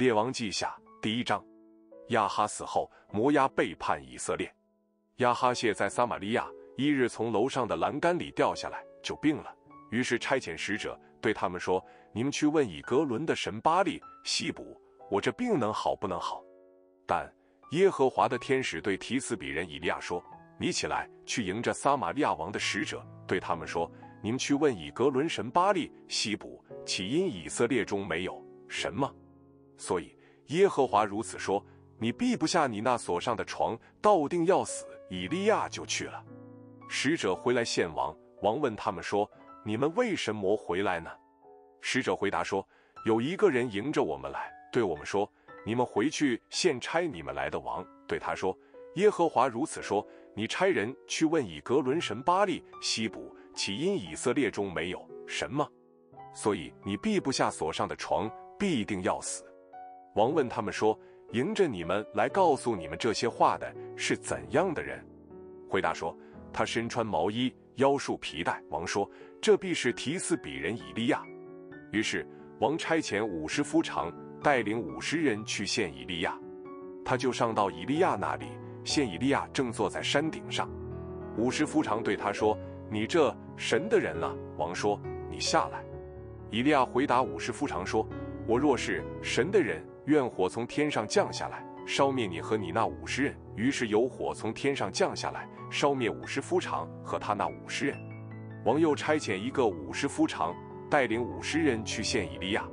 列王记下第一章，亚哈死后，摩押背叛以色列。亚哈谢在撒玛利亚一日从楼上的栏杆里掉下来，就病了。于是差遣使者对他们说：“你们去问以格伦的神巴利西卜，我这病能好不能好？”但耶和华的天使对提斯比人以利亚说：“你起来去迎着撒玛利亚王的使者，对他们说：你们去问以格伦神巴利西卜，岂因以色列中没有神吗？”所以耶和华如此说：“你避不下你那所上的床，到定要死。”以利亚就去了。使者回来见王，王问他们说：“你们为什么回来呢？”使者回答说：“有一个人迎着我们来，对我们说：‘你们回去现差你们来的王。’对他说：‘耶和华如此说：你差人去问以格伦神巴利西卜，岂因以色列中没有什么？所以你避不下所上的床，必定要死。’”王问他们说：“迎着你们来告诉你们这些话的是怎样的人？”回答说：“他身穿毛衣，腰束皮带。”王说：“这必是提斯比人以利亚。”于是王差遣五十夫长带领五十人去见以利亚，他就上到以利亚那里，见以利亚正坐在山顶上。五十夫长对他说：“你这神的人啊！”王说：“你下来。”以利亚回答五十夫长说：“我若是神的人。”愿火从天上降下来，烧灭你和你那五十人。于是有火从天上降下来，烧灭五十夫长和他那五十人。王又差遣一个五十夫长带领五十人去见以利亚。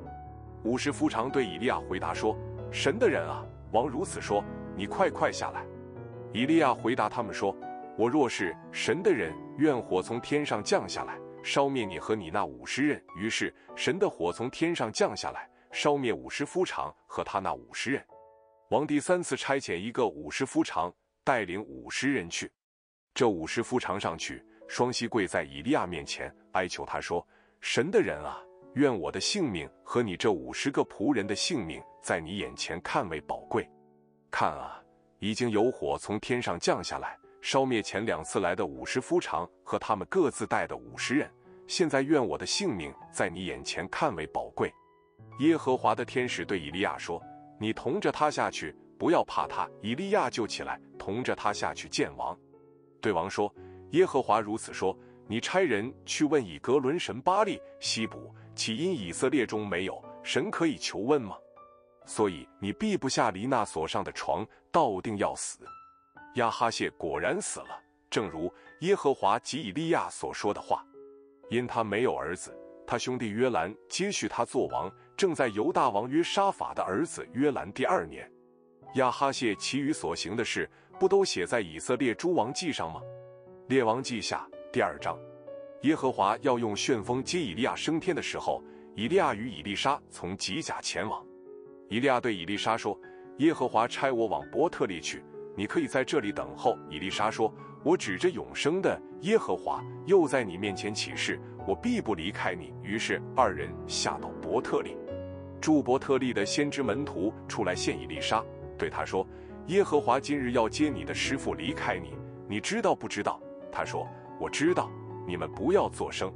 五十夫长对以利亚回答说：“神的人啊，王如此说，你快快下来。”以利亚回答他们说：“我若是神的人，愿火从天上降下来，烧灭你和你那五十人。”于是神的火从天上降下来。烧灭五十夫长和他那五十人。王第三次差遣一个五十夫长带领五十人去。这五十夫长上去，双膝跪在以利亚面前，哀求他说：“神的人啊，愿我的性命和你这五十个仆人的性命，在你眼前看为宝贵。看啊，已经有火从天上降下来，烧灭前两次来的五十夫长和他们各自带的五十人。现在愿我的性命在你眼前看为宝贵。”耶和华的天使对以利亚说：“你同着他下去，不要怕他。”以利亚就起来，同着他下去见王，对王说：“耶和华如此说：你差人去问以格伦神巴利西卜，岂因以色列中没有神可以求问吗？所以你避不下离那所上的床，倒定要死。”亚哈谢果然死了，正如耶和华及以利亚所说的话，因他没有儿子。他兄弟约兰接续他做王，正在犹大王约沙法的儿子约兰第二年。亚哈谢其余所行的事，不都写在以色列诸王记上吗？列王记下第二章。耶和华要用旋风接以利亚升天的时候，以利亚与以利沙从吉甲前往。以利亚对以利沙说：“耶和华差我往伯特利去，你可以在这里等候。”以利沙说：“我指着永生的耶和华，又在你面前起誓。”我必不离开你。于是二人下到伯特利，住伯特利的先知门徒出来见以利沙，对他说：“耶和华今日要接你的师傅离开你，你知道不知道？”他说：“我知道。”你们不要作声。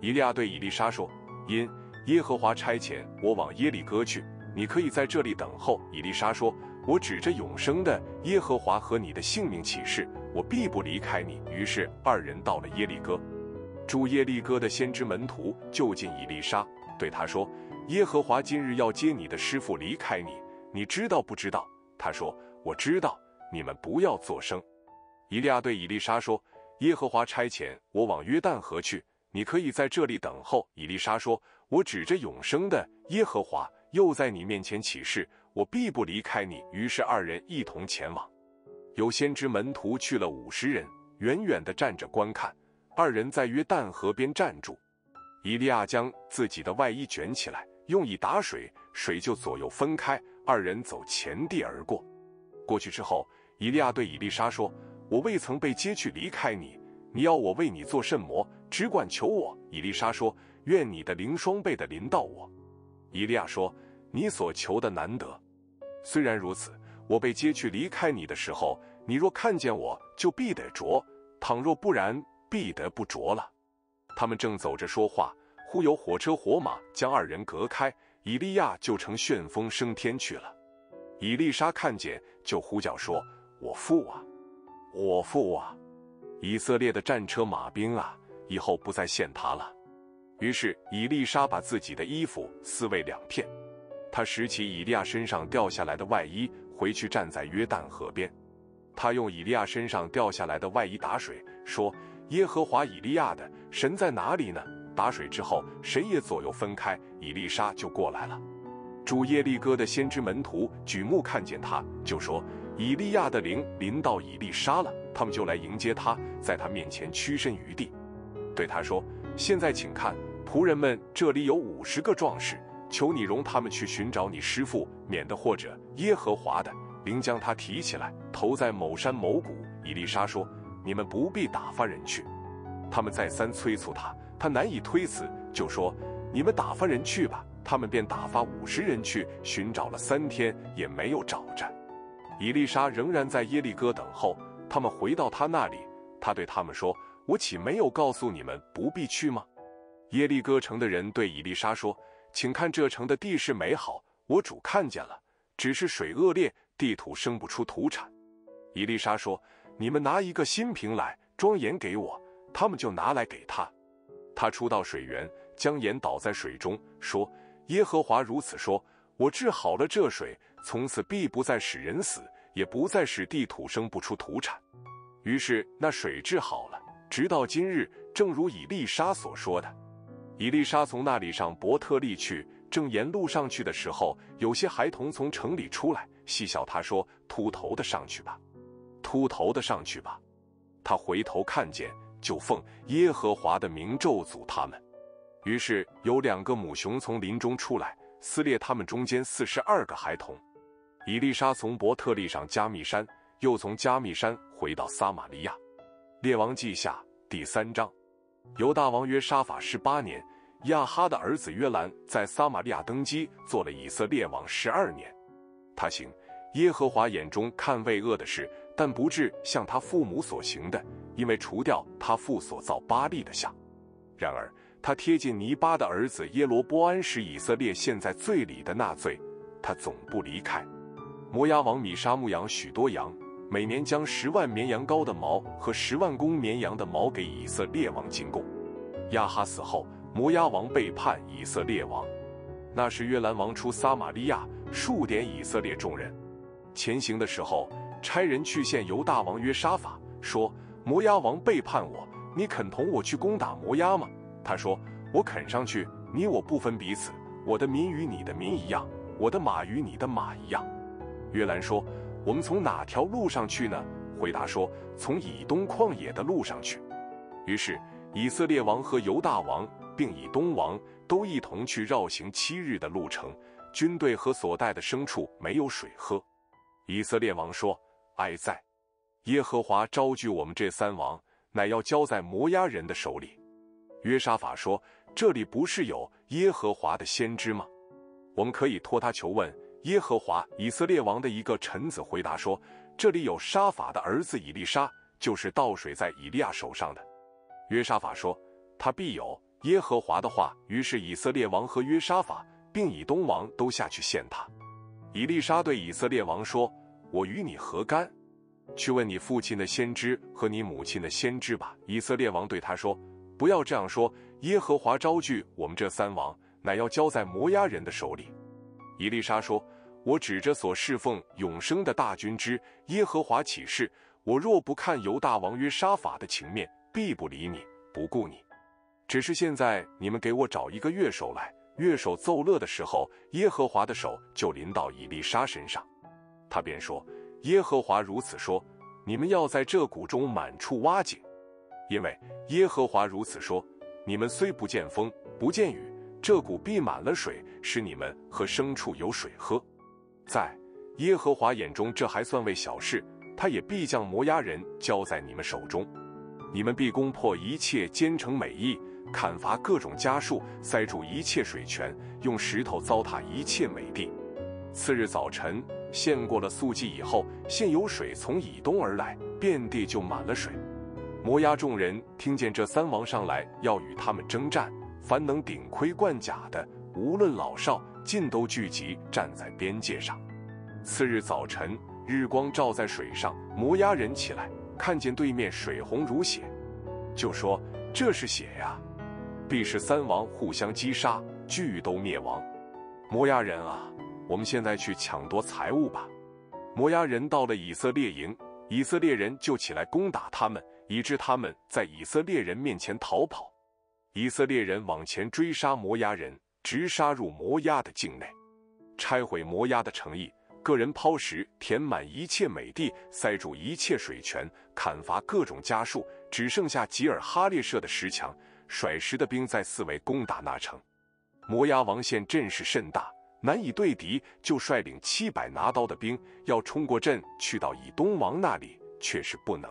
以利亚对以利沙说：“因耶和华差遣我往耶利哥去，你可以在这里等候。”以利沙说：“我指着永生的耶和华和你的性命起誓，我必不离开你。”于是二人到了耶利哥。主耶利哥的先知门徒就近以利沙，对他说：“耶和华今日要接你的师傅离开你，你知道不知道？”他说：“我知道。”你们不要作声。以利亚对以利沙说：“耶和华差遣我往约旦河去，你可以在这里等候。”以利沙说：“我指着永生的耶和华，又在你面前起誓，我必不离开你。”于是二人一同前往。有先知门徒去了五十人，远远的站着观看。二人在约旦河边站住，以利亚将自己的外衣卷起来，用以打水，水就左右分开。二人走前地而过。过去之后，以利亚对以利沙说：“我未曾被接去离开你，你要我为你做甚么？只管求我。”以利沙说：“愿你的灵双倍的临到我。”以利亚说：“你所求的难得。虽然如此，我被接去离开你的时候，你若看见我，就必得着；倘若不然，”必得不着了。他们正走着说话，忽有火车火马将二人隔开。以利亚就乘旋风升天去了。以利沙看见，就呼叫说：“我父啊，我父啊！以色列的战车马兵啊，以后不再献他了。”于是以利沙把自己的衣服撕为两片，他拾起以利亚身上掉下来的外衣，回去站在约旦河边。他用以利亚身上掉下来的外衣打水，说：“耶和华以利亚的神在哪里呢？”打水之后，谁也左右分开，以利沙就过来了。主耶利哥的先知门徒举目看见他，就说：“以利亚的灵临到以利沙了。”他们就来迎接他，在他面前屈身于地，对他说：“现在请看，仆人们这里有五十个壮士，求你容他们去寻找你师父，免得或者耶和华的灵将他提起来，投在某山某谷。”以利沙说：“你们不必打发人去。”他们再三催促他，他难以推辞，就说：“你们打发人去吧。”他们便打发五十人去寻找了三天，也没有找着。伊丽莎仍然在耶利哥等候。他们回到他那里，他对他们说：“我岂没有告诉你们不必去吗？”耶利哥城的人对伊丽莎说：“请看这城的地势美好，我主看见了，只是水恶劣，地土生不出土产。”伊丽莎说：“你们拿一个新瓶来装盐给我。”他们就拿来给他。他出到水源，将盐倒在水中，说。耶和华如此说：“我治好了这水，从此必不再使人死，也不再使地土生不出土产。”于是那水治好了，直到今日，正如以利沙所说的。以利沙从那里上伯特利去，正沿路上去的时候，有些孩童从城里出来，戏笑他说：“秃头的上去吧，秃头的上去吧。”他回头看见，就奉耶和华的名咒诅他们。于是有两个母熊从林中出来，撕裂他们中间四十二个孩童。以丽莎从伯特利上加密山，又从加密山回到撒玛利亚。列王记下第三章。犹大王约沙法十八年，亚哈的儿子约兰在撒玛利亚登基，做了以色列王十二年。他行耶和华眼中看为恶的事，但不至像他父母所行的，因为除掉他父所造巴利的像。然而。他贴近尼巴的儿子耶罗波安，使以色列陷在罪里的那罪，他总不离开。摩押王米沙牧养许多羊，每年将十万绵羊羔的毛和十万公绵羊的毛给以色列王进贡。亚哈死后，摩押王背叛以色列王。那时约兰王出撒玛利亚，数点以色列众人。前行的时候，差人去见犹大王约沙法，说：“摩押王背叛我，你肯同我去攻打摩押吗？”他说：“我肯上去，你我不分彼此。我的民与你的民一样，我的马与你的马一样。”约兰说：“我们从哪条路上去呢？”回答说：“从以东旷野的路上去。”于是以色列王和犹大王并以东王都一同去绕行七日的路程，军队和所带的牲畜没有水喝。以色列王说：“哀哉！耶和华招聚我们这三王，乃要交在摩押人的手里。”约沙法说：“这里不是有耶和华的先知吗？我们可以托他求问耶和华。”以色列王的一个臣子回答说：“这里有沙法的儿子以利沙，就是倒水在以利亚手上的。”约沙法说：“他必有耶和华的话。”于是以色列王和约沙法并以东王都下去见他。以利沙对以色列王说：“我与你何干？去问你父亲的先知和你母亲的先知吧。”以色列王对他说。不要这样说，耶和华招聚我们这三王，乃要交在摩押人的手里。以利沙说：“我指着所侍奉永生的大军之耶和华起誓，我若不看犹大王约沙法的情面，必不理你，不顾你。只是现在你们给我找一个乐手来，乐手奏乐的时候，耶和华的手就临到以利沙身上。他便说：耶和华如此说，你们要在这谷中满处挖井。”因为耶和华如此说：你们虽不见风，不见雨，这谷必满了水，使你们和牲畜有水喝。在耶和华眼中，这还算为小事，他也必将摩押人交在你们手中。你们必攻破一切坚城美邑，砍伐各种家树，塞住一切水泉，用石头糟蹋一切美地。次日早晨，献过了素祭以后，现有水从以东而来，遍地就满了水。摩押众人听见这三王上来要与他们征战，凡能顶盔贯甲的，无论老少，尽都聚集站在边界上。次日早晨，日光照在水上，摩押人起来，看见对面水红如血，就说：“这是血呀！”必是三王互相击杀，俱都灭亡。摩押人啊，我们现在去抢夺财物吧。摩押人到了以色列营，以色列人就起来攻打他们，以致他们在以色列人面前逃跑。以色列人往前追杀摩押人，直杀入摩押的境内，拆毁摩押的城邑，个人抛石填满一切美地，塞住一切水泉，砍伐各种家畜，只剩下吉尔哈列设的石墙。甩石的兵在四围攻打那城，摩押王县阵势甚大，难以对敌，就率领七百拿刀的兵要冲过阵去到以东王那里，却是不能，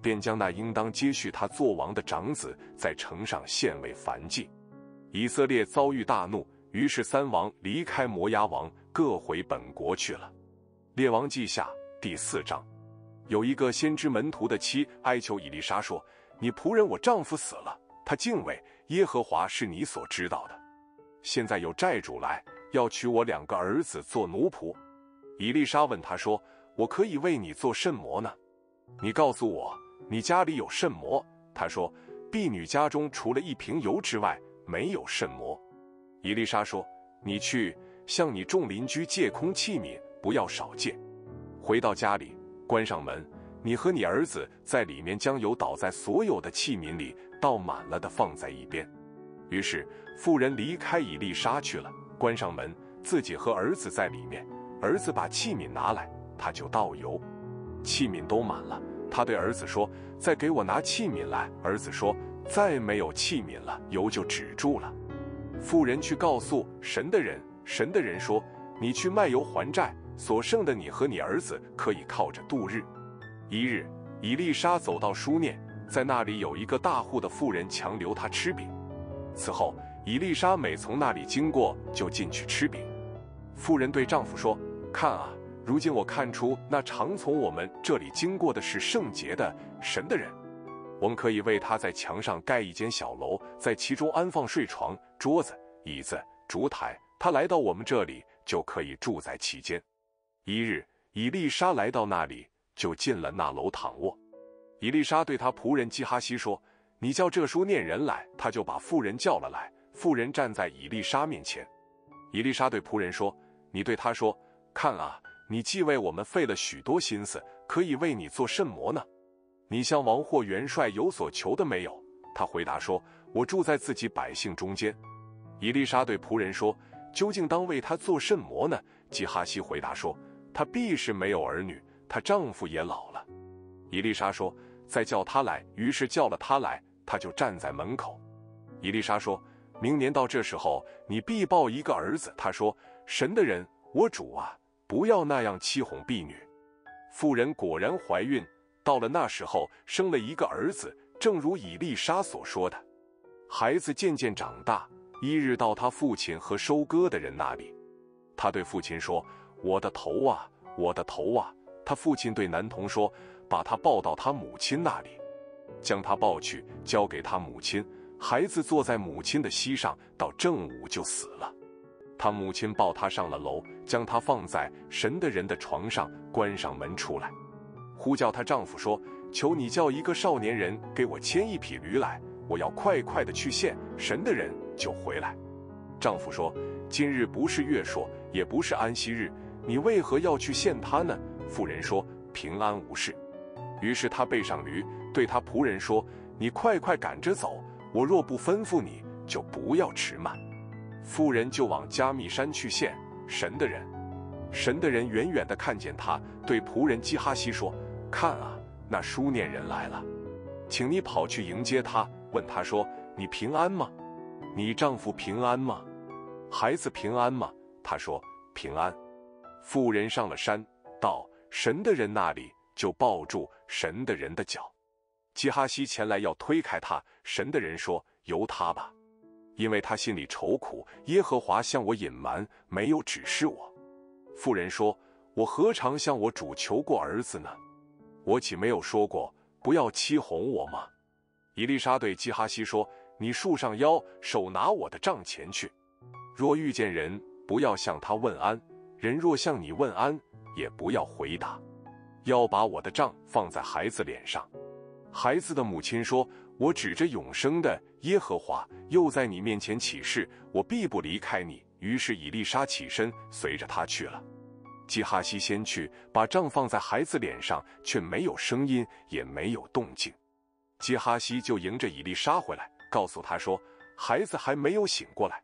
便将那应当接续他做王的长子在城上献为燔祭。以色列遭遇大怒，于是三王离开摩押王，各回本国去了。列王记下第四章，有一个先知门徒的妻哀求以利沙说：“你仆人我丈夫死了。”他敬畏耶和华是你所知道的。现在有债主来要娶我两个儿子做奴仆。伊丽莎问他说：“我可以为你做甚魔呢？你告诉我，你家里有甚魔？”他说：“婢女家中除了一瓶油之外，没有甚魔。”伊丽莎说：“你去向你众邻居借空器皿，不要少借。回到家里，关上门。”你和你儿子在里面将油倒在所有的器皿里，倒满了的放在一边。于是妇人离开伊丽莎去了，关上门，自己和儿子在里面。儿子把器皿拿来，他就倒油，器皿都满了。他对儿子说：“再给我拿器皿来。”儿子说：“再没有器皿了，油就止住了。”妇人去告诉神的人，神的人说：“你去卖油还债，所剩的你和你儿子可以靠着度日。”一日，以丽莎走到书念，在那里有一个大户的妇人强留她吃饼。此后，伊丽莎每从那里经过，就进去吃饼。妇人对丈夫说：“看啊，如今我看出那常从我们这里经过的是圣洁的神的人。我们可以为他在墙上盖一间小楼，在其中安放睡床、桌子、椅子、烛台。他来到我们这里，就可以住在其间。”一日，伊丽莎来到那里。就进了那楼躺卧。伊丽莎对他仆人基哈西说：“你叫这书念人来。”他就把妇人叫了来。妇人站在伊丽莎面前。伊丽莎对仆人说：“你对他说，看啊，你既为我们费了许多心思，可以为你做甚魔呢？你向王或元帅有所求的没有？”他回答说：“我住在自己百姓中间。”伊丽莎对仆人说：“究竟当为他做甚魔呢？”基哈西回答说：“他必是没有儿女。”她丈夫也老了，伊丽莎说：“再叫他来。”于是叫了他来，他就站在门口。伊丽莎说：“明年到这时候，你必抱一个儿子。”他说：“神的人，我主啊，不要那样欺哄婢女。”妇人果然怀孕，到了那时候，生了一个儿子，正如伊丽莎所说的。孩子渐渐长大，一日到他父亲和收割的人那里，他对父亲说：“我的头啊，我的头啊！”他父亲对男童说：“把他抱到他母亲那里，将他抱去交给他母亲。孩子坐在母亲的膝上，到正午就死了。他母亲抱他上了楼，将他放在神的人的床上，关上门出来，呼叫她丈夫说：‘求你叫一个少年人给我牵一匹驴来，我要快快的去献神的人，就回来。’丈夫说：‘今日不是月朔，也不是安息日，你为何要去献他呢？’”妇人说：“平安无事。”于是他背上驴，对他仆人说：“你快快赶着走，我若不吩咐你，就不要迟慢。”妇人就往加密山去见神的人。神的人远远的看见他，对仆人基哈西说：“看啊，那书念人来了，请你跑去迎接他，问他说：你平安吗？你丈夫平安吗？孩子平安吗？”他说：“平安。”妇人上了山，到。神的人那里就抱住神的人的脚，基哈西前来要推开他。神的人说：“由他吧，因为他心里愁苦。耶和华向我隐瞒，没有指示我。”妇人说：“我何尝向我主求过儿子呢？我岂没有说过不要欺哄我吗？”伊丽莎对基哈西说：“你束上腰，手拿我的杖前去。若遇见人不要向他问安；人若向你问安，也不要回答。要把我的杖放在孩子脸上。”孩子的母亲说：“我指着永生的耶和华，又在你面前起誓，我必不离开你。”于是以丽莎起身，随着他去了。基哈西先去，把杖放在孩子脸上，却没有声音，也没有动静。基哈西就迎着以丽莎回来，告诉他说：“孩子还没有醒过来。”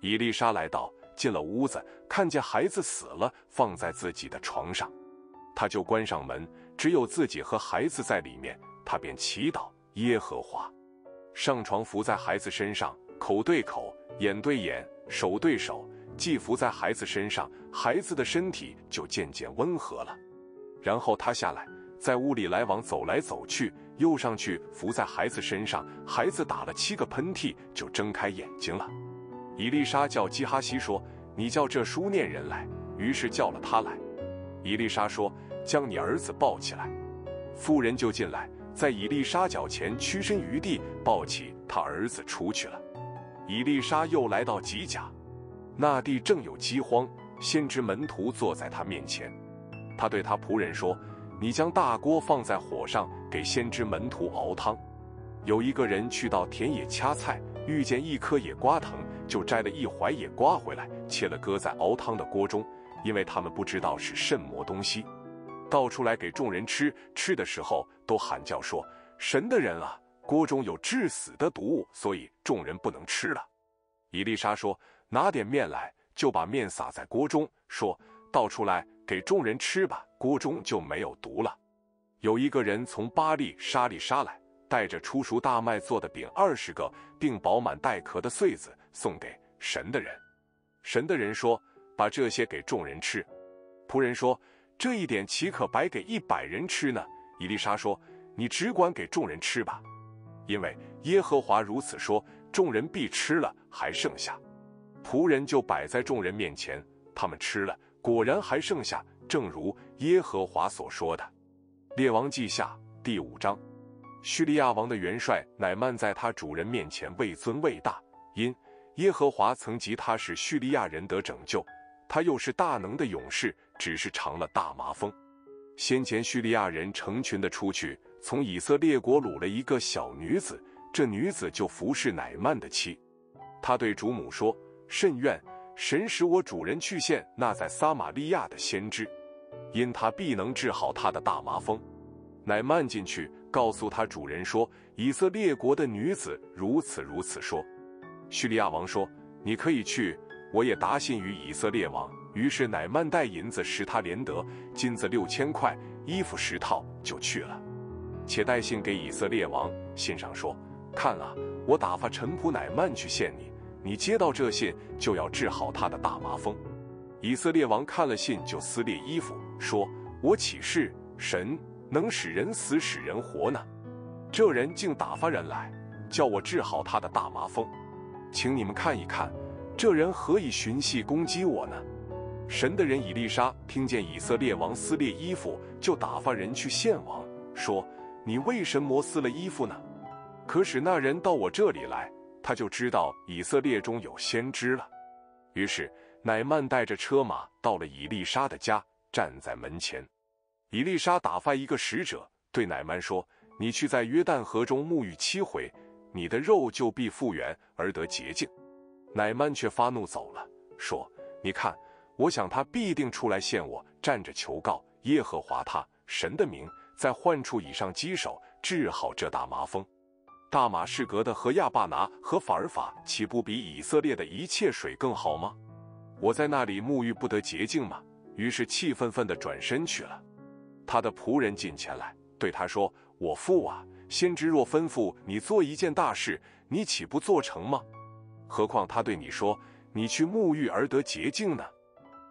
以丽莎来到，进了屋子，看见孩子死了，放在自己的床上，他就关上门，只有自己和孩子在里面。他便祈祷耶和华，上床伏在孩子身上，口对口，眼对眼，手对手，既伏在孩子身上，孩子的身体就渐渐温和了。然后他下来，在屋里来往走来走去，又上去伏在孩子身上，孩子打了七个喷嚏，就睁开眼睛了。伊丽莎叫基哈西说：“你叫这书念人来。”于是叫了他来。伊丽莎说：“将你儿子抱起来。”妇人就进来。在伊丽莎脚前屈身于地，抱起他儿子出去了。伊丽莎又来到吉甲，那地正有饥荒，先知门徒坐在他面前。他对他仆人说：“你将大锅放在火上，给先知门徒熬汤。”有一个人去到田野掐菜，遇见一颗野瓜藤，就摘了一怀野瓜回来，切了搁在熬汤的锅中，因为他们不知道是甚么东西。倒出来给众人吃，吃的时候都喊叫说：“神的人啊，锅中有致死的毒物，所以众人不能吃了。”伊丽莎说：“拿点面来，就把面撒在锅中，说倒出来给众人吃吧，锅中就没有毒了。”有一个人从巴利沙利沙来，带着初熟大麦做的饼二十个，并饱满带壳的穗子，送给神的人。神的人说：“把这些给众人吃。”仆人说。这一点岂可白给一百人吃呢？伊丽莎说：“你只管给众人吃吧，因为耶和华如此说，众人必吃了，还剩下。”仆人就摆在众人面前，他们吃了，果然还剩下，正如耶和华所说的。列王记下第五章，叙利亚王的元帅乃曼在他主人面前位尊位大，因耶和华曾及他使叙利亚人得拯救。他又是大能的勇士，只是尝了大麻风。先前叙利亚人成群的出去，从以色列国掳了一个小女子，这女子就服侍乃曼的妻。他对主母说：“甚愿神使我主人去见那在撒玛利亚的先知，因他必能治好他的大麻风。”乃曼进去告诉他主人说：“以色列国的女子如此如此说。”叙利亚王说：“你可以去。”我也答信于以色列王，于是乃曼带银子使他连得，金子六千块，衣服十套，就去了。且带信给以色列王，信上说：“看啊，我打发臣仆乃曼去献你，你接到这信，就要治好他的大麻风。”以色列王看了信，就撕裂衣服，说：“我岂是神能使人死使人活呢？这人竟打发人来，叫我治好他的大麻风，请你们看一看。”这人何以寻隙攻击我呢？神的人以利沙听见以色列王撕裂衣服，就打发人去献王，说：“你为什么撕了衣服呢？”可使那人到我这里来，他就知道以色列中有先知了。于是乃曼带着车马到了以利沙的家，站在门前。以利沙打发一个使者对乃曼说：“你去在约旦河中沐浴七回，你的肉就必复原而得洁净。”乃曼却发怒走了，说：“你看，我想他必定出来见我，站着求告耶和华他神的名，在患处以上击手，治好这大麻风。大马士革的和亚巴拿和法尔法，岂不比以色列的一切水更好吗？我在那里沐浴不得洁净吗？”于是气愤愤地转身去了。他的仆人进前来，对他说：“我父啊，先知若吩咐你做一件大事，你岂不做成吗？”何况他对你说：“你去沐浴而得洁净呢？”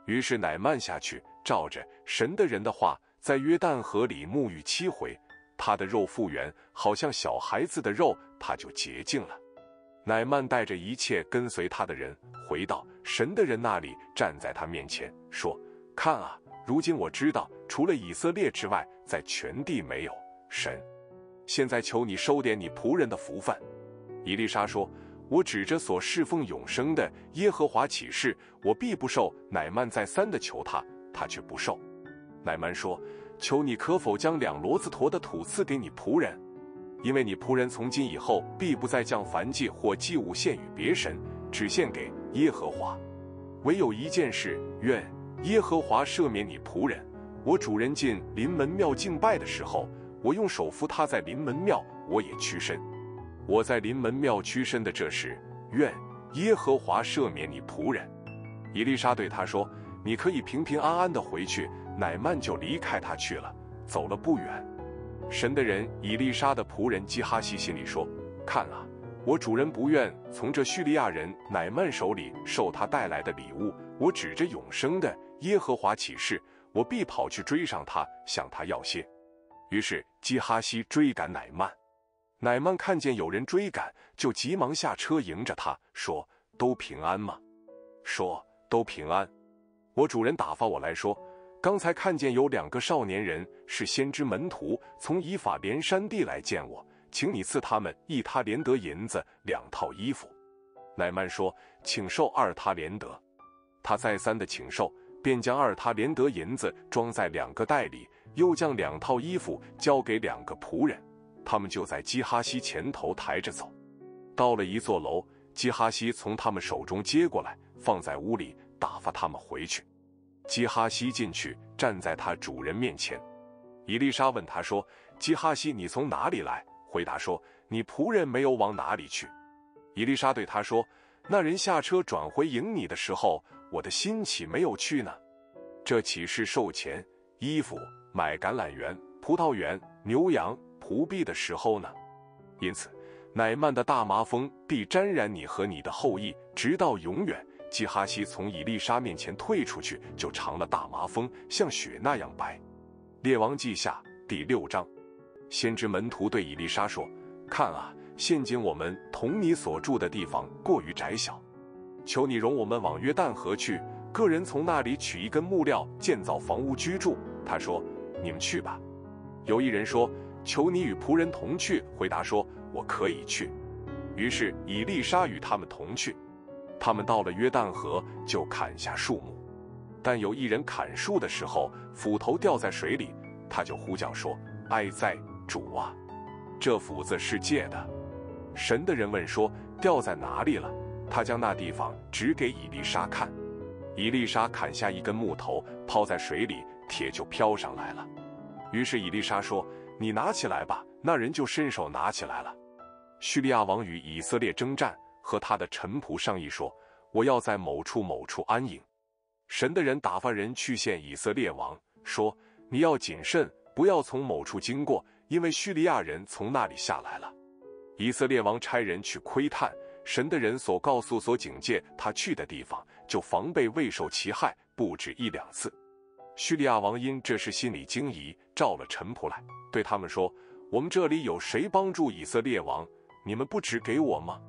于是乃曼下去，照着神的人的话，在约旦河里沐浴七回，他的肉复原，好像小孩子的肉，他就洁净了。乃曼带着一切跟随他的人回到神的人那里，站在他面前说：“看啊，如今我知道，除了以色列之外，在全地没有神。现在求你收点你仆人的福分。”伊丽莎说。我指着所侍奉永生的耶和华起誓，我必不受。乃曼再三的求他，他却不受。乃曼说：“求你可否将两骡子驮的土赐给你仆人，因为你仆人从今以后必不再将凡祭或祭物献与别神，只献给耶和华。唯有一件事，愿耶和华赦免你仆人。我主人进临门庙敬拜的时候，我用手扶他在临门庙，我也屈身。”我在临门庙屈身的这时，愿耶和华赦免你仆人。伊丽莎对他说：“你可以平平安安的回去。”乃曼就离开他去了，走了不远。神的人伊丽莎的仆人基哈西心里说：“看啊，我主人不愿从这叙利亚人乃曼手里受他带来的礼物。我指着永生的耶和华起誓，我必跑去追上他，向他要些。”于是基哈西追赶乃曼。乃曼看见有人追赶，就急忙下车迎着他说：“都平安吗？”说：“都平安。”我主人打发我来说，刚才看见有两个少年人是先知门徒，从以法莲山地来见我，请你赐他们一他连得银子两套衣服。乃曼说：“请受二他连得。”他再三的请受，便将二他连得银子装在两个袋里，又将两套衣服交给两个仆人。他们就在基哈西前头抬着走，到了一座楼，基哈西从他们手中接过来，放在屋里，打发他们回去。基哈西进去，站在他主人面前。伊丽莎问他说：“基哈西，你从哪里来？”回答说：“你仆人没有往哪里去。”伊丽莎对他说：“那人下车转回迎你的时候，我的心岂没有去呢？这岂是售钱、衣服、买橄榄园、葡萄园、牛羊？”不必的时候呢，因此，乃曼的大麻风必沾染你和你的后裔，直到永远。基哈西从以丽莎面前退出去，就成了大麻风，像雪那样白。列王记下第六章，先知门徒对以丽莎说：“看啊，现今我们同你所住的地方过于窄小，求你容我们往约旦河去，个人从那里取一根木料建造房屋居住。”他说：“你们去吧。”有一人说。求你与仆人同去。回答说：“我可以去。”于是以利沙与他们同去。他们到了约旦河，就砍下树木。但有一人砍树的时候，斧头掉在水里，他就呼叫说：“哀哉，主啊！这斧子是借的。”神的人问说：“掉在哪里了？”他将那地方指给以利沙看。以利沙砍下一根木头，抛在水里，铁就飘上来了。于是以利沙说。你拿起来吧，那人就伸手拿起来了。叙利亚王与以色列征战，和他的臣仆商议说：“我要在某处某处安营。”神的人打发人去见以色列王，说：“你要谨慎，不要从某处经过，因为叙利亚人从那里下来了。”以色列王差人去窥探神的人所告诉、所警戒他去的地方，就防备未受其害，不止一两次。叙利亚王因这事心里惊疑，召了臣仆来。对他们说：“我们这里有谁帮助以色列王？你们不只给我吗？”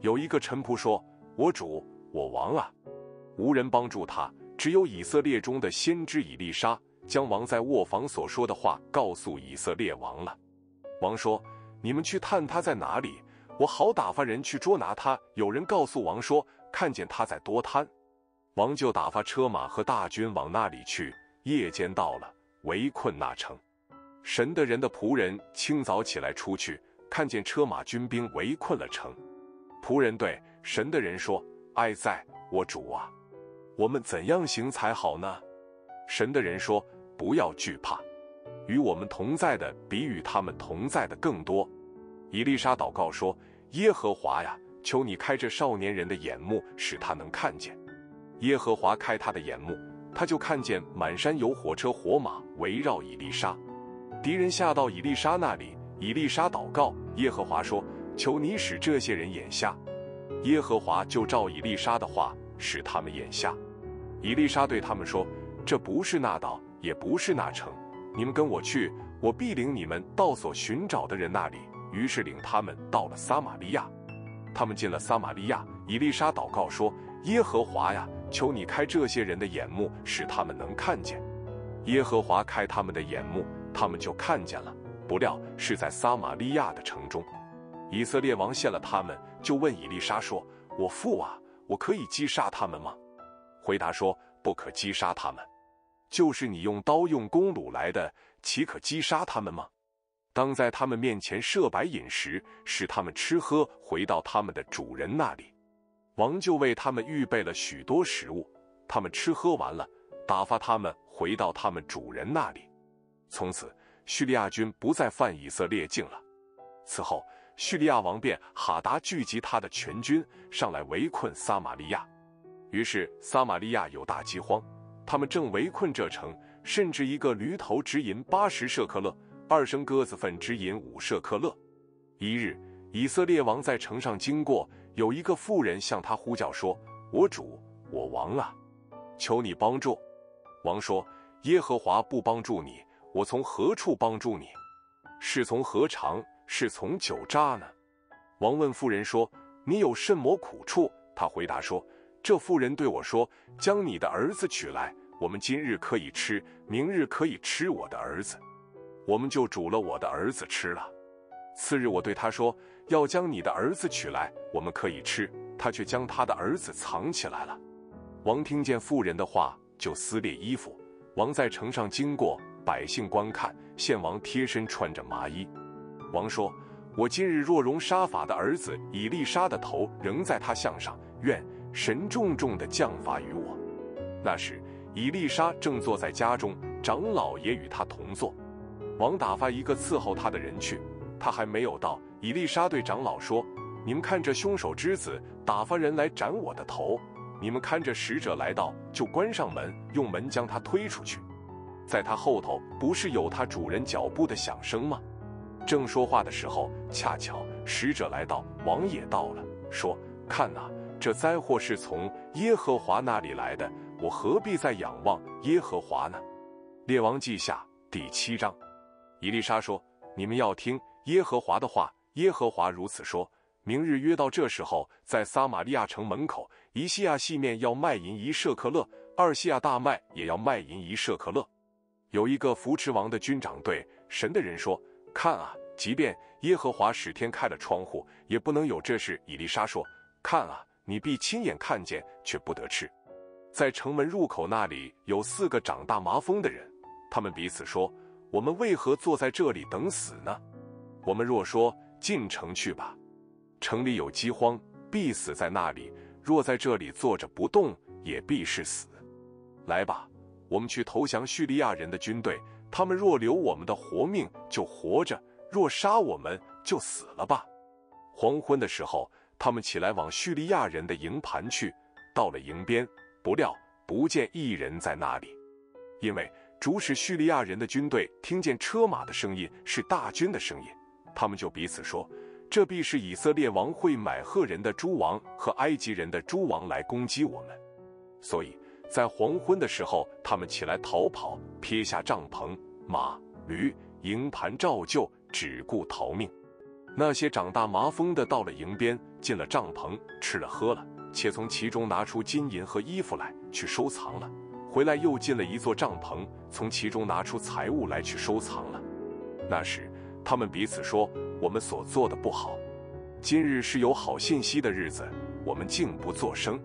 有一个臣仆说：“我主，我王啊，无人帮助他，只有以色列中的先知以利沙将王在卧房所说的话告诉以色列王了。”王说：“你们去探他在哪里，我好打发人去捉拿他。”有人告诉王说：“看见他在多滩。”王就打发车马和大军往那里去。夜间到了，围困那城。神的人的仆人清早起来出去，看见车马军兵围困了城。仆人对神的人说：“哀哉，我主啊，我们怎样行才好呢？”神的人说：“不要惧怕，与我们同在的比与他们同在的更多。”以丽莎祷告说：“耶和华呀，求你开这少年人的眼目，使他能看见。”耶和华开他的眼目，他就看见满山有火车火马围绕以丽莎。敌人下到以利沙那里，以利沙祷告耶和华说：“求你使这些人眼瞎。”耶和华就照以利沙的话，使他们眼瞎。以利沙对他们说：“这不是那岛，也不是那城，你们跟我去，我必领你们到所寻找的人那里。”于是领他们到了撒玛利亚。他们进了撒玛利亚，以利沙祷告说：“耶和华呀，求你开这些人的眼目，使他们能看见。”耶和华开他们的眼目。他们就看见了，不料是在撒玛利亚的城中。以色列王见了他们，就问以利沙说：“我父啊，我可以击杀他们吗？”回答说：“不可击杀他们。就是你用刀用弓弩来的，岂可击杀他们吗？当在他们面前设摆饮食，使他们吃喝，回到他们的主人那里。王就为他们预备了许多食物，他们吃喝完了，打发他们回到他们主人那里。从此，叙利亚军不再犯以色列境了。此后。”叙利亚王便哈达聚集他的全军上来围困撒玛利亚，于是撒玛利亚有大饥荒。他们正围困这城，甚至一个驴头值银八十舍克勒，二升鸽子粪值银五舍克勒。一日，以色列王在城上经过，有一个妇人向他呼叫说：“我主，我王啊，求你帮助。”王说：“耶和华不帮助你，我从何处帮助你？是从何尝？”是从酒渣呢？王问妇人说：“你有甚么苦处？”他回答说：“这妇人对我说，将你的儿子取来，我们今日可以吃，明日可以吃我的儿子。我们就煮了我的儿子吃了。次日我对他说，要将你的儿子取来，我们可以吃，他却将他的儿子藏起来了。王听见妇人的话，就撕裂衣服。王在城上经过，百姓观看，献王贴身穿着麻衣。王说：“我今日若容杀法的儿子以利沙的头仍在他项上，愿神重重的降罚于我。”那时，以利沙正坐在家中，长老也与他同坐。王打发一个伺候他的人去，他还没有到，以利沙对长老说：“你们看这凶手之子打发人来斩我的头，你们看着使者来到，就关上门，用门将他推出去。在他后头不是有他主人脚步的响声吗？”正说话的时候，恰巧使者来到，王也到了，说：“看哪，这灾祸是从耶和华那里来的，我何必再仰望耶和华呢？”列王记下第七章，伊丽莎说：“你们要听耶和华的话。耶和华如此说：明日约到这时候，在撒玛利亚城门口，一西亚细面要卖银一舍克勒，二西亚大麦也要卖银一舍克勒。有一个扶持王的军长对神的人说。”看啊，即便耶和华使天开了窗户，也不能有这事。以丽莎说：“看啊，你必亲眼看见，却不得吃。”在城门入口那里有四个长大麻风的人，他们彼此说：“我们为何坐在这里等死呢？我们若说进城去吧，城里有饥荒，必死在那里；若在这里坐着不动，也必是死。来吧，我们去投降叙利亚人的军队。”他们若留我们的活命，就活着；若杀我们，就死了吧。黄昏的时候，他们起来往叙利亚人的营盘去。到了营边，不料不见一人在那里，因为主使叙利亚人的军队听见车马的声音，是大军的声音，他们就彼此说：“这必是以色列王会买赫人的诸王和埃及人的诸王来攻击我们。”所以。在黄昏的时候，他们起来逃跑，撇下帐篷、马、驴，营盘照旧，只顾逃命。那些长大麻风的到了营边，进了帐篷，吃了喝了，且从其中拿出金银和衣服来去收藏了。回来又进了一座帐篷，从其中拿出财物来去收藏了。那时，他们彼此说：“我们所做的不好。今日是有好信息的日子，我们竟不作声。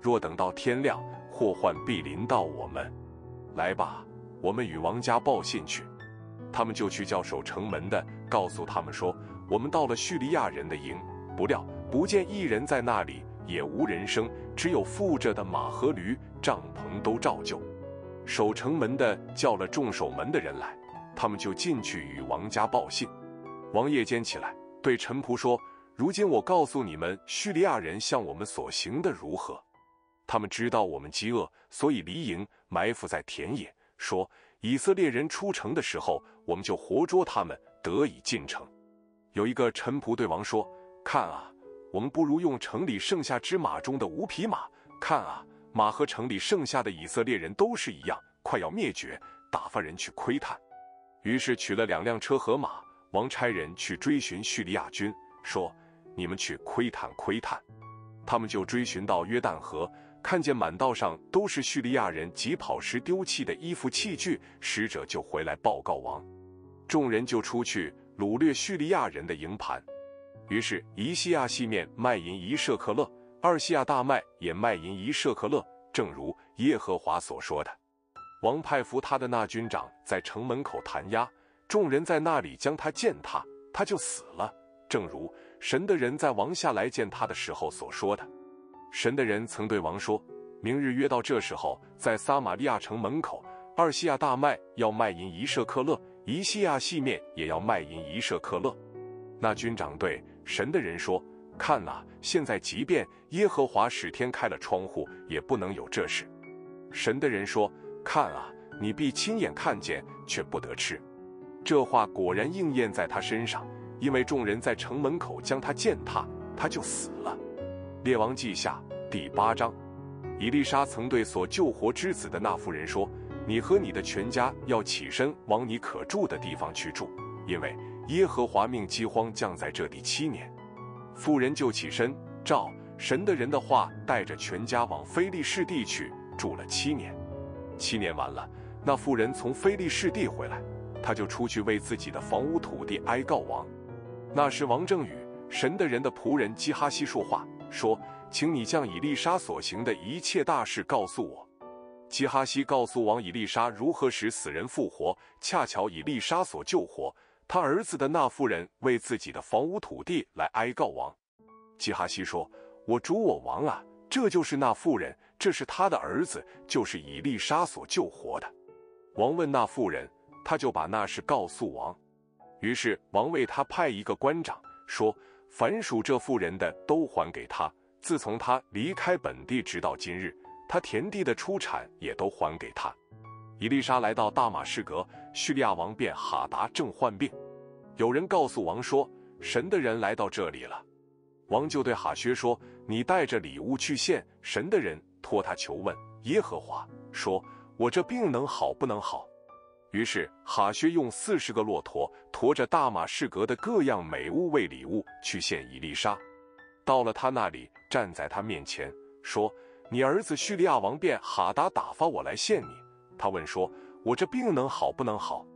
若等到天亮。”祸患必临到我们，来吧，我们与王家报信去。他们就去叫守城门的，告诉他们说：我们到了叙利亚人的营，不料不见一人在那里，也无人声，只有负着的马和驴，帐篷都照旧。守城门的叫了众守门的人来，他们就进去与王家报信。王夜间起来，对臣仆说：如今我告诉你们，叙利亚人向我们所行的如何？他们知道我们饥饿，所以离营埋伏在田野。说以色列人出城的时候，我们就活捉他们，得以进城。有一个臣仆对王说：“看啊，我们不如用城里剩下之马中的五匹马。看啊，马和城里剩下的以色列人都是一样，快要灭绝。打发人去窥探。于是取了两辆车和马，王差人去追寻叙利亚军，说：你们去窥探窥探。他们就追寻到约旦河。”看见满道上都是叙利亚人疾跑时丢弃的衣服器具，使者就回来报告王，众人就出去掳掠叙利亚人的营盘。于是一西亚细面卖银一舍克勒，二西亚大麦也卖银一舍克勒，正如耶和华所说的。王派服他的那军长在城门口弹压，众人在那里将他践踏，他就死了。正如神的人在王下来见他的时候所说的。神的人曾对王说：“明日约到这时候，在撒玛利亚城门口，二西亚大麦要卖银一舍克勒，一西亚细面也要卖银一舍克勒。”那军长对神的人说：“看哪，现在即便耶和华使天开了窗户，也不能有这事。”神的人说。看啊，你必亲眼看见，却不得吃。这话果然应验在他身上，因为众人在城门口将他践踏，他就死了。列王记下第八章，以利沙曾对所救活之子的那妇人说：“你和你的全家要起身往你可住的地方去住，因为耶和华命饥荒降在这地七年。”妇人就起身，照神的人的话，带着全家往非利士地去住了七年。七年完了，那妇人从非利士地回来，他就出去为自己的房屋土地哀告王。那时王正与神的人的仆人基哈西说话，说：“请你将以利沙所行的一切大事告诉我。”基哈西告诉王以利沙如何使死人复活，恰巧以利沙所救活他儿子的那妇人为自己的房屋土地来哀告王。基哈西说：“我主我王啊，这就是那妇人。”这是他的儿子，就是以利沙所救活的。王问那妇人，他就把那事告诉王。于是王为他派一个官长，说：“凡属这妇人的，都还给他。自从他离开本地，直到今日，他田地的出产也都还给他。”以利沙来到大马士革，叙利亚王便哈达正患病。有人告诉王说：“神的人来到这里了。”王就对哈薛说：“你带着礼物去献神的人。”托他求问耶和华，说：“我这病能好不能好？”于是哈薛用四十个骆驼驮着大马士革的各样美物为礼物去献以利沙。到了他那里，站在他面前说：“你儿子叙利亚王便哈达打发我来献你。”他问说：“我这病能好不能好？”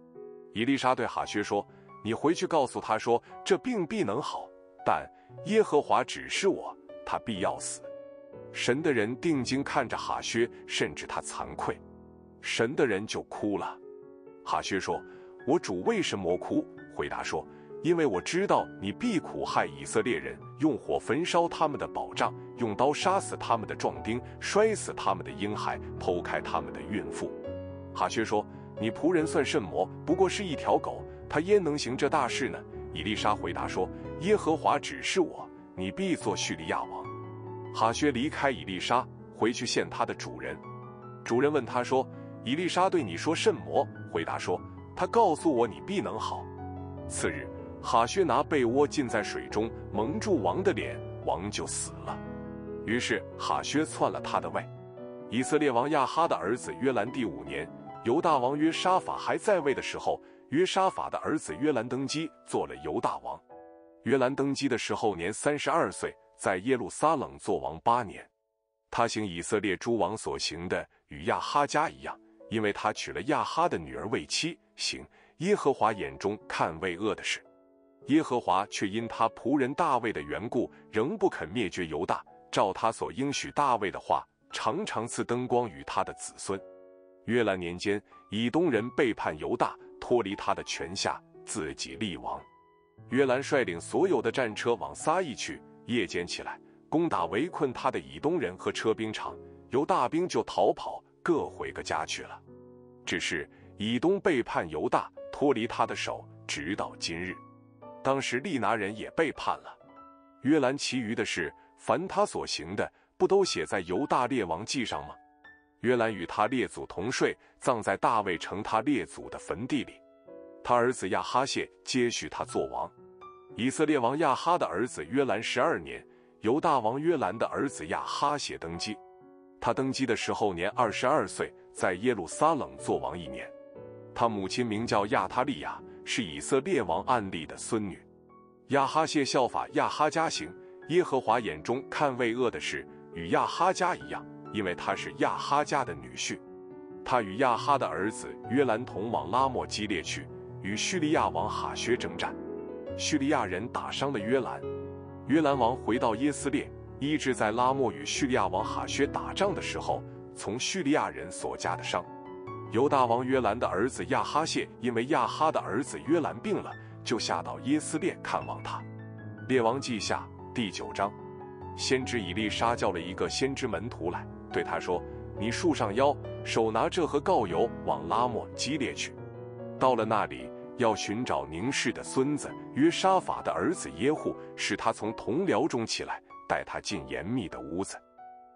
以利沙对哈薛说：“你回去告诉他说，这病必能好，但耶和华指示我，他必要死。”神的人定睛看着哈薛，甚至他惭愧，神的人就哭了。哈薛说：“我主为什么哭？”回答说：“因为我知道你必苦害以色列人，用火焚烧他们的宝藏，用刀杀死他们的壮丁，摔死他们的婴孩，剖开他们的孕妇。”哈薛说：“你仆人算甚么？不过是一条狗，他焉能行这大事呢？”以利沙回答说：“耶和华指示我，你必做叙利亚王。”哈薛离开以利沙，回去见他的主人。主人问他说：“以利沙对你说甚么？”回答说：“他告诉我你必能好。”次日，哈薛拿被窝浸在水中，蒙住王的脸，王就死了。于是哈薛篡了他的位。以色列王亚哈的儿子约兰第五年，犹大王约沙法还在位的时候，约沙法的儿子约兰登基，做了犹大王。约兰登基的时候年三十二岁。在耶路撒冷做王八年，他行以色列诸王所行的，与亚哈家一样，因为他娶了亚哈的女儿为妻，行耶和华眼中看为恶的事。耶和华却因他仆人大卫的缘故，仍不肯灭绝犹大，照他所应许大卫的话，常常赐灯光与他的子孙。约兰年间，以东人背叛犹大，脱离他的权下，自己立王。约兰率领所有的战车往撒意去。夜间起来攻打围困他的以东人和车兵场，犹大兵就逃跑，各回个家去了。只是以东背叛犹大，脱离他的手，直到今日。当时利拿人也背叛了。约兰其余的事，凡他所行的，不都写在犹大列王记上吗？约兰与他列祖同睡，葬在大卫城他列祖的坟地里。他儿子亚哈谢接续他做王。以色列王亚哈的儿子约兰十二年，犹大王约兰的儿子亚哈谢登基。他登基的时候年二十二岁，在耶路撒冷做王一年。他母亲名叫亚他利亚，是以色列王暗利的孙女。亚哈谢效法亚哈家行耶和华眼中看为恶的事，与亚哈家一样，因为他是亚哈家的女婿。他与亚哈的儿子约兰同往拉莫基列去，与叙利亚王哈薛征战。叙利亚人打伤了约兰，约兰王回到耶斯列，医治在拉莫与叙利亚王哈薛打仗的时候，从叙利亚人所加的伤。犹大王约兰的儿子亚哈谢，因为亚哈的儿子约兰病了，就下到耶斯列看望他。列王记下第九章，先知以利沙叫了一个先知门徒来，对他说：“你束上腰，手拿这盒膏油，往拉莫基列去。到了那里，要寻找宁氏的孙子约沙法的儿子耶户，使他从同僚中起来，带他进严密的屋子，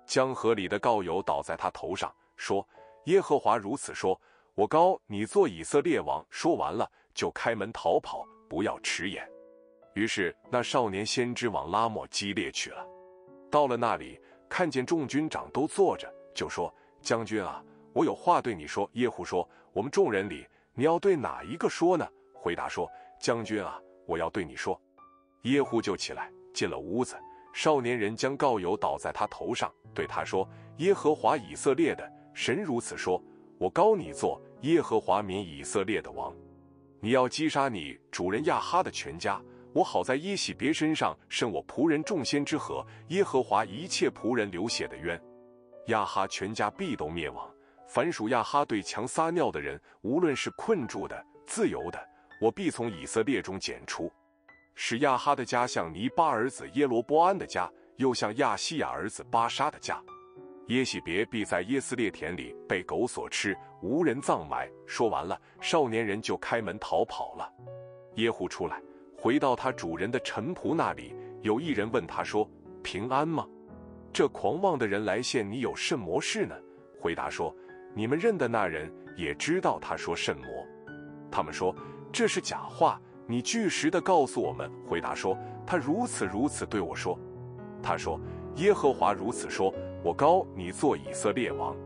将河里的告友倒在他头上，说。”耶和华如此说：“我高你做以色列王。”说完了，就开门逃跑，不要迟延。于是那少年先知往拉莫基列去了。到了那里，看见众军长都坐着，就说：“将军啊，我有话对你说。”耶户说：“我们众人里，你要对哪一个说呢？”回答说：“将军啊，我要对你说。”耶户就起来进了屋子，少年人将告油倒在他头上，对他说：“耶和华以色列的。”神如此说：“我高你做耶和华民以色列的王，你要击杀你主人亚哈的全家，我好在耶喜别身上胜我仆人众先之和耶和华一切仆人流血的冤。亚哈全家必都灭亡。凡属亚哈对墙撒尿的人，无论是困住的、自由的，我必从以色列中剪出，使亚哈的家像尼巴儿子耶罗波安的家，又像亚西亚儿子巴沙的家。”耶喜别必在耶斯列田里被狗所吃，无人葬埋。说完了，少年人就开门逃跑了。耶户出来，回到他主人的臣仆那里，有一人问他说：“平安吗？”这狂妄的人来见你有甚魔事呢？回答说：“你们认的那人也知道他说甚魔。”他们说：“这是假话。”你据实的告诉我们。回答说：“他如此如此对我说。”他说：“耶和华如此说。”我高你做以色列王，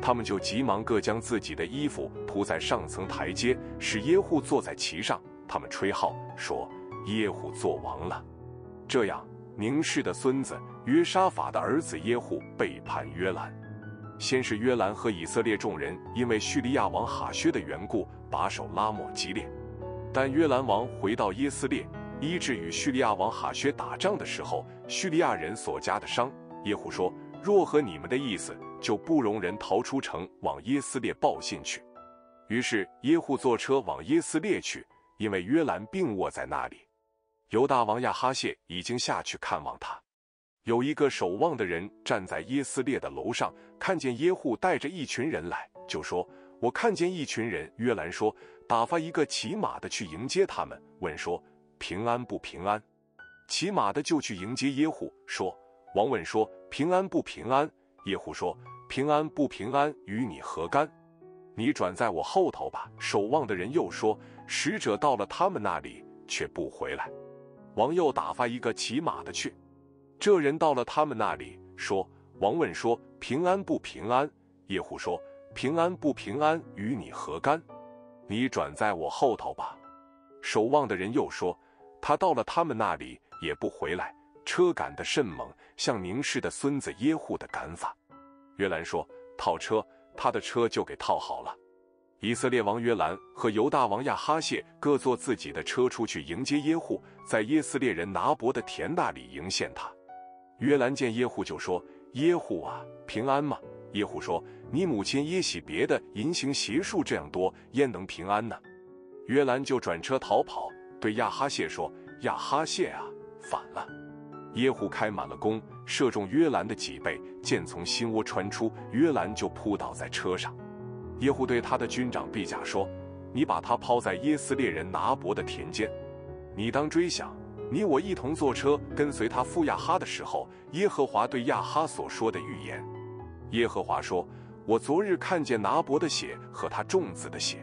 他们就急忙各将自己的衣服铺在上层台阶，使耶户坐在其上。他们吹号说：“耶户做王了。”这样，宁氏的孙子约沙法的儿子耶户背叛约兰。先是约兰和以色列众人因为叙利亚王哈薛的缘故把守拉莫基列，但约兰王回到耶斯列，医治与叙利亚王哈薛打仗的时候，叙利亚人所加的伤。耶户说。若合你们的意思，就不容人逃出城，往耶斯列报信去。于是耶户坐车往耶斯列去，因为约兰病卧在那里。犹大王亚哈谢已经下去看望他。有一个守望的人站在耶斯列的楼上，看见耶户带着一群人来，就说：“我看见一群人。”约兰说：“打发一个骑马的去迎接他们，问说平安不平安。”骑马的就去迎接耶户，说。王问说：“平安不平安？”耶户说：“平安不平安，与你何干？你转在我后头吧。”守望的人又说：“使者到了他们那里，却不回来。”王又打发一个骑马的去。这人到了他们那里，说：“王问说：平安不平安？”耶户说：“平安不平安，与你何干？你转在我后头吧。”守望的人又说：“他到了他们那里，也不回来。”车赶得甚猛，像宁氏的孙子耶户的赶法。约兰说：“套车，他的车就给套好了。”以色列王约兰和犹大王亚哈谢各坐自己的车出去迎接耶户，在耶斯列人拿伯的田那里迎献他。约兰见耶户就说：“耶户啊，平安吗？”耶户说：“你母亲耶喜别的淫行邪术这样多，焉能平安呢？”约兰就转车逃跑，对亚哈谢说：“亚哈谢啊，反了。”耶户开满了弓，射中约兰的脊背，箭从心窝穿出，约兰就扑倒在车上。耶户对他的军长毕甲说：“你把他抛在耶斯列人拿伯的田间，你当追想，你我一同坐车跟随他赴亚哈的时候，耶和华对亚哈所说的预言。耶和华说：我昨日看见拿伯的血和他种子的血，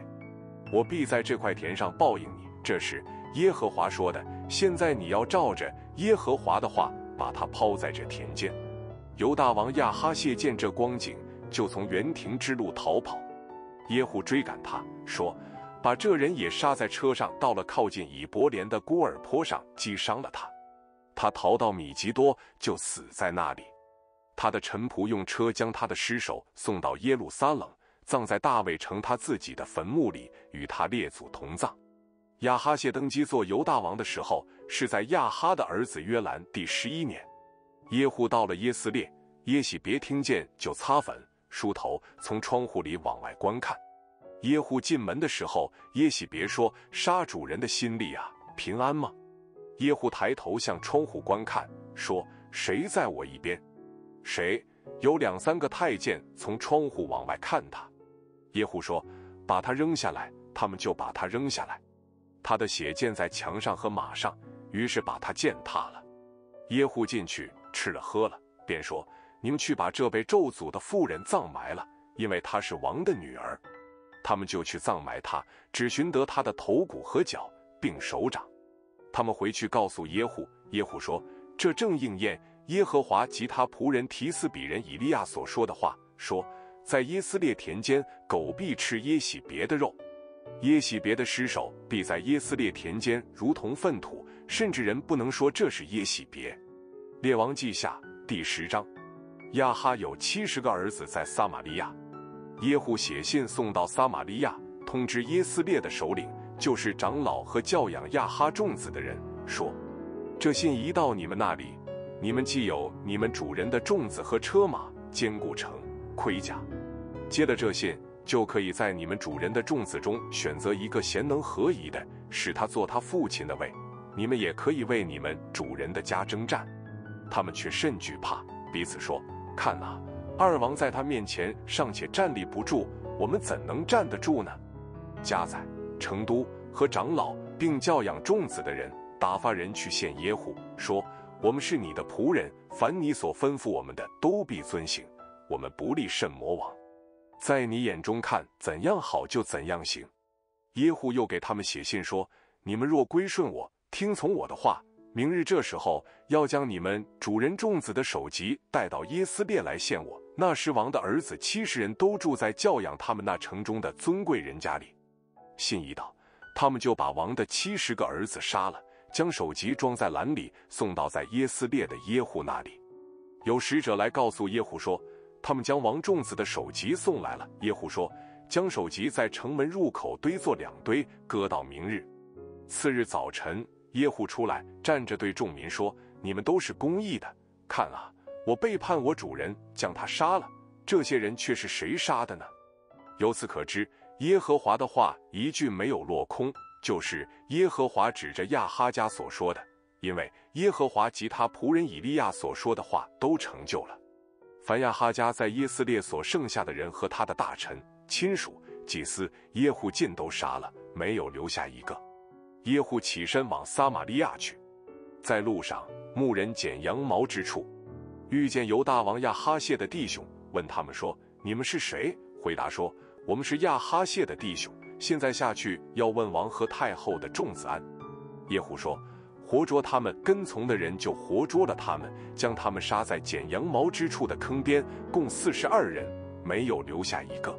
我必在这块田上报应你。这是耶和华说的。”现在你要照着耶和华的话，把他抛在这田间。犹大王亚哈谢见这光景，就从园亭之路逃跑。耶户追赶他，说：“把这人也杀在车上。”到了靠近以伯莲的孤儿坡上，击伤了他。他逃到米吉多，就死在那里。他的臣仆用车将他的尸首送到耶路撒冷，葬在大卫城他自己的坟墓里，与他列祖同葬。亚哈谢登基做犹大王的时候，是在亚哈的儿子约兰第十一年。耶户到了耶斯列，耶喜别听见就擦粉、梳头，从窗户里往外观看。耶户进门的时候，耶喜别说：“杀主人的心力啊，平安吗？”耶户抬头向窗户观看，说：“谁在我一边？”谁？有两三个太监从窗户往外看他。耶户说：“把他扔下来。”他们就把他扔下来。他的血溅在墙上和马上，于是把他践踏了。耶户进去吃了喝了，便说：“你们去把这被咒诅的妇人葬埋了，因为她是王的女儿。”他们就去葬埋他，只寻得他的头骨和脚，并手掌。他们回去告诉耶户，耶户说：“这正应验耶和华及他仆人提斯比人以利亚所说的话，说，在耶斯列田间，狗必吃耶喜别的肉。”耶喜别的尸首必在耶斯列田间，如同粪土，甚至人不能说这是耶喜别。列王记下第十章，亚哈有七十个儿子在撒玛利亚，耶户写信送到撒玛利亚，通知耶斯列的首领，就是长老和教养亚哈众子的人，说：这信一到你们那里，你们既有你们主人的众子和车马，坚固城盔甲，接了这信。就可以在你们主人的众子中选择一个贤能合宜的，使他做他父亲的位。你们也可以为你们主人的家征战。他们却甚惧怕，彼此说：“看啊，二王在他面前尚且站立不住，我们怎能站得住呢？”加在成都和长老并教养众子的人打发人去见耶户，说：“我们是你的仆人，凡你所吩咐我们的，都必遵行。我们不立甚魔王。”在你眼中看怎样好就怎样行。耶户又给他们写信说：“你们若归顺我，听从我的话，明日这时候要将你们主人众子的首级带到耶斯列来献我。那时王的儿子七十人都住在教养他们那城中的尊贵人家里。”信一到，他们就把王的七十个儿子杀了，将首级装在篮里，送到在耶斯列的耶户那里。有使者来告诉耶户说。他们将王仲子的首级送来了。耶户说：“将首级在城门入口堆作两堆，搁到明日。”次日早晨，耶户出来，站着对众民说：“你们都是公义的，看啊，我背叛我主人，将他杀了。这些人却是谁杀的呢？”由此可知，耶和华的话一句没有落空，就是耶和华指着亚哈家所说的，因为耶和华及他仆人以利亚所说的话都成就了。凡亚哈家在耶斯列所剩下的人和他的大臣、亲属、祭司耶户尽都杀了，没有留下一个。耶户起身往撒玛利亚去，在路上，牧人剪羊毛之处，遇见犹大王亚哈谢的弟兄，问他们说：“你们是谁？”回答说：“我们是亚哈谢的弟兄，现在下去要问王和太后的众子安。”耶户说。活捉他们跟从的人就活捉了他们，将他们杀在剪羊毛之处的坑边，共四十二人，没有留下一个。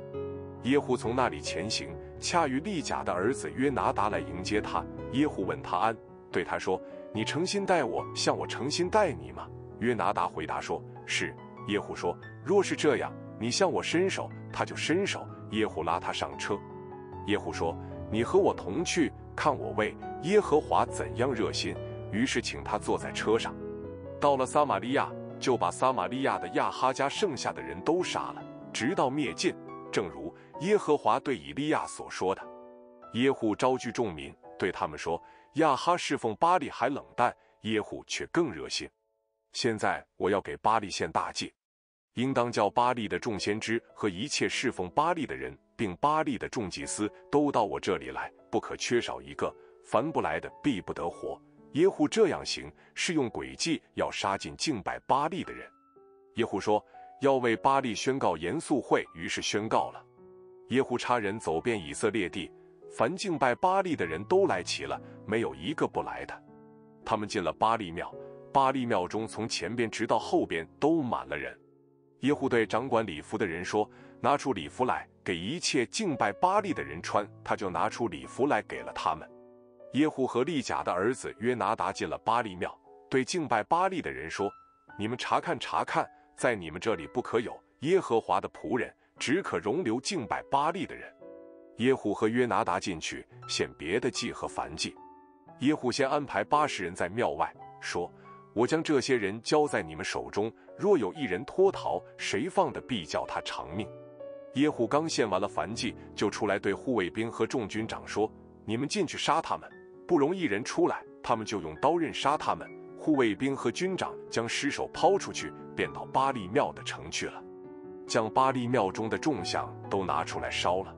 耶户从那里前行，恰与利甲的儿子约拿达来迎接他。耶户问他安，对他说：“你诚心待我，像我诚心待你吗？”约拿达回答说：“是。”耶户说：“若是这样，你向我伸手，他就伸手。”耶户拉他上车。耶户说：“你和我同去。”看我为耶和华怎样热心，于是请他坐在车上，到了撒玛利亚，就把撒玛利亚的亚哈家剩下的人都杀了，直到灭尽。正如耶和华对以利亚所说的。耶户招聚众民，对他们说：“亚哈侍奉巴利还冷淡，耶户却更热心。现在我要给巴利献大祭，应当叫巴利的众先知和一切侍奉巴利的人。”并巴利的众祭司都到我这里来，不可缺少一个。凡不来的，必不得活。耶户这样行，是用诡计要杀尽敬拜巴利的人。耶户说要为巴利宣告严肃会，于是宣告了。耶户差人走遍以色列地，凡敬拜巴利的人都来齐了，没有一个不来的。他们进了巴利庙，巴利庙中从前边直到后边都满了人。耶户对掌管礼服的人说：“拿出礼服来。”给一切敬拜巴利的人穿，他就拿出礼服来给了他们。耶户和利甲的儿子约拿达进了巴利庙，对敬拜巴利的人说：“你们查看查看，在你们这里不可有耶和华的仆人，只可容留敬拜巴利的人。”耶户和约拿达进去献别的祭和燔祭。耶户先安排八十人在庙外，说：“我将这些人交在你们手中，若有一人脱逃，谁放的必叫他偿命。”耶户刚献完了燔祭，就出来对护卫兵和众军长说：“你们进去杀他们，不容一人出来，他们就用刀刃杀他们。”护卫兵和军长将尸首抛出去，便到巴利庙的城去了，将巴利庙中的众像都拿出来烧了，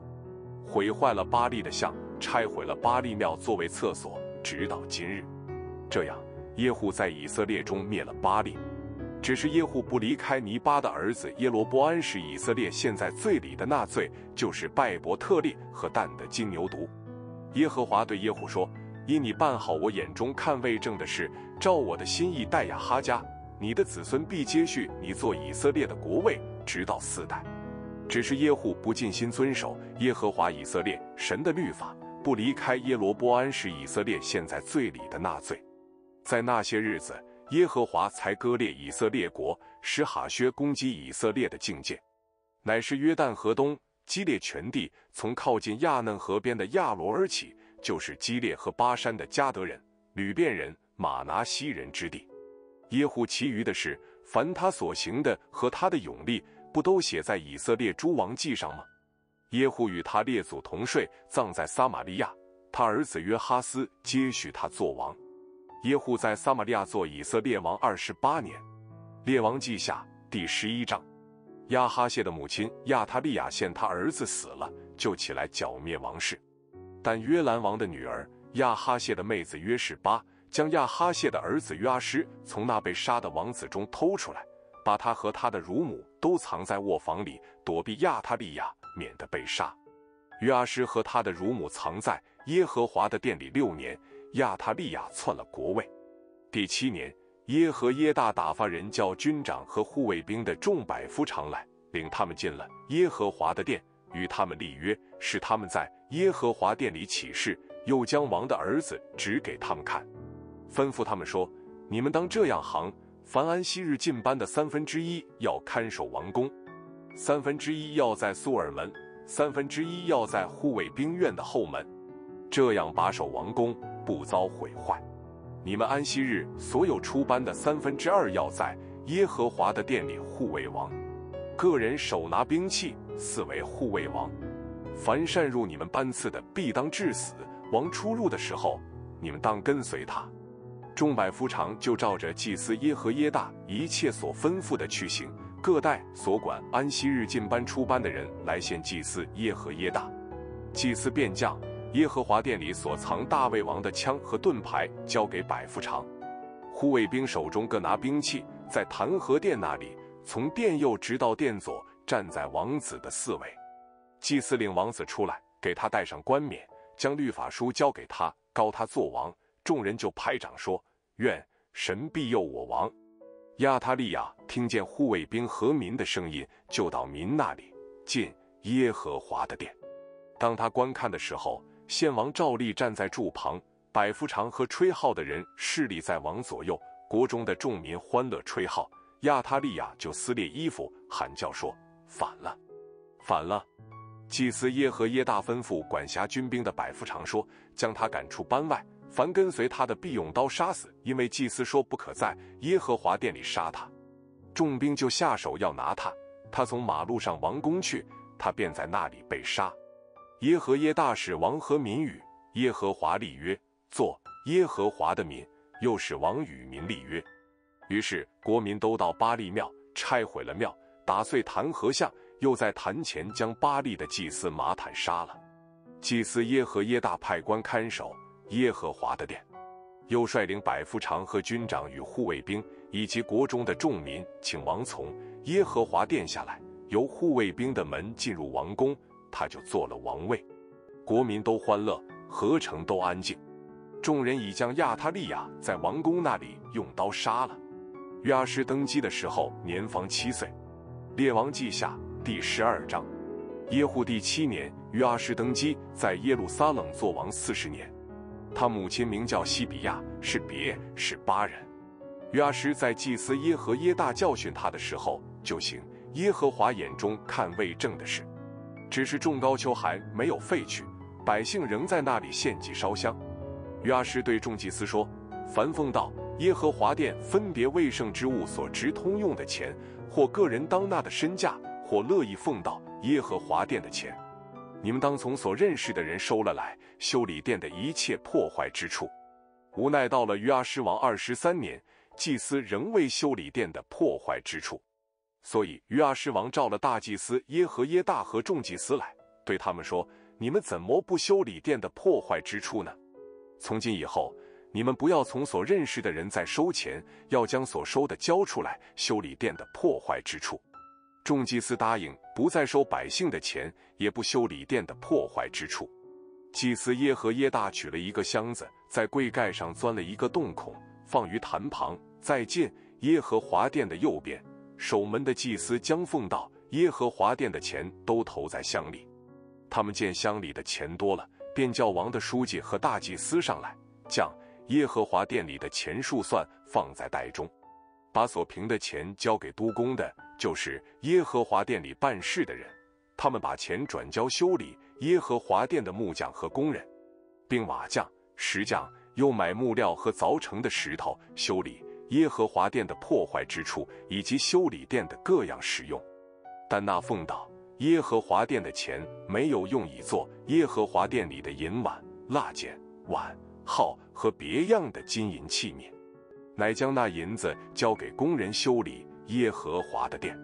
毁坏了巴利的像，拆毁了巴利庙作为厕所，直到今日。这样，耶户在以色列中灭了巴利。只是耶户不离开尼巴的儿子耶罗波安，是以色列现在罪里的那罪，就是拜伯特利和但的金牛犊。耶和华对耶户说。因你办好我眼中看为正的事，照我的心意待亚哈家，你的子孙必接续你做以色列的国位，直到四代。只是耶户不尽心遵守耶和华以色列神的律法，不离开耶罗波安使以色列现在罪里的那罪。在那些日子，耶和华才割裂以色列国，使哈薛攻击以色列的境界，乃是约旦河东基列全地，从靠近亚嫩河边的亚罗而起。就是基列和巴山的加德人、吕遍人、马拿西人之地。耶户其余的事，凡他所行的和他的勇力，不都写在以色列诸王记上吗？耶户与他列祖同睡，葬在撒玛利亚。他儿子约哈斯接续他做王。耶户在撒玛利亚做以色列王二十八年。列王记下第十一章。亚哈谢的母亲亚他利亚见他儿子死了，就起来剿灭王室。但约兰王的女儿亚哈谢的妹子约士巴将亚哈谢的儿子约阿施从那被杀的王子中偷出来，把他和他的乳母都藏在卧房里，躲避亚他利亚，免得被杀。约阿施和他的乳母藏在耶和华的殿里六年，亚他利亚篡了国位。第七年，耶和耶大打发人叫军长和护卫兵的众百夫长来，领他们进了耶和华的殿。与他们立约，使他们在耶和华殿里起誓，又将王的儿子指给他们看，吩咐他们说：“你们当这样行：凡安息日进班的三分之一要看守王宫，三分之一要在苏尔门，三分之一要在护卫兵院的后门，这样把守王宫，不遭毁坏。你们安息日所有出班的三分之二要在耶和华的殿里护卫王，个人手拿兵器。”四为护卫王，凡擅入你们班次的，必当致死。王出入的时候，你们当跟随他。众百夫长就照着祭司耶和耶大一切所吩咐的去行。各代所管安息日进班出班的人来献祭司耶和耶大。祭司便将耶和华殿里所藏大卫王的枪和盾牌交给百夫长。护卫兵手中各拿兵器，在弹劾殿那里，从殿右直到殿左。站在王子的四围，祭司领王子出来，给他戴上冠冕，将律法书交给他，高他做王。众人就拍掌说：“愿神庇佑我王。”亚他利亚听见护卫兵和民的声音，就到民那里进耶和华的殿。当他观看的时候，献王照例站在柱旁，百夫长和吹号的人势力在王左右，国中的众民欢乐吹号。亚他利亚就撕裂衣服，喊叫说。反了，反了！祭司耶和耶大吩咐管辖军兵的百夫长说：“将他赶出班外，凡跟随他的必用刀杀死。”因为祭司说不可在耶和华殿里杀他。众兵就下手要拿他，他从马路上王宫去，他便在那里被杀。耶和耶大使王和民与耶和华立约，做耶和华的民，又使王与民立约。于是国民都到巴利庙，拆毁了庙。打碎坛和像，又在坛前将巴利的祭司马坦杀了。祭司耶和耶大派官看守耶和华的殿，又率领百夫长和军长与护卫兵以及国中的众民，请王从耶和华殿下来，由护卫兵的门进入王宫，他就做了王位。国民都欢乐，何城都安静。众人已将亚他利亚在王宫那里用刀杀了。约阿施登基的时候，年方七岁。列王记下第十二章，耶户第七年，约阿施登基，在耶路撒冷做王四十年。他母亲名叫西比亚，是别是巴人。约阿施在祭司耶和耶大教训他的时候，就行耶和华眼中看为正的事。只是众高丘还没有废去，百姓仍在那里献祭烧香。约阿施对众祭司说：“凡奉到耶和华殿分别为圣之物所值通用的钱，或个人当纳的身价，或乐意奉到耶和华殿的钱，你们当从所认识的人收了来，修理殿的一切破坏之处。”无奈到了约阿施王二十三年，祭司仍未修理殿的破坏之处，所以约阿施王召了大祭司耶和耶大和众祭司来，对他们说：“你们怎么不修理殿的破坏之处呢？从今以后，你们不要从所认识的人再收钱，要将所收的交出来，修理殿的破坏之处。”众祭司答应，不再收百姓的钱，也不修理殿的破坏之处。祭司耶和耶大取了一个箱子，在柜盖上钻了一个洞孔，放于坛旁，在见耶和华殿的右边。守门的祭司将奉到耶和华殿的钱都投在箱里。他们见箱里的钱多了，便叫王的书记和大祭司上来，将耶和华殿里的钱数算，放在袋中，把所凭的钱交给督工的，就是耶和华殿里办事的人。他们把钱转交修理耶和华殿的木匠和工人，并瓦匠、石匠，又买木料和凿成的石头，修理耶和华殿的破坏之处，以及修理殿的各样使用。但那奉到耶和华殿的钱，没有用以做耶和华殿里的银碗、蜡剪、碗、号和别样的金银器皿，乃将那银子交给工人修理耶和华的殿。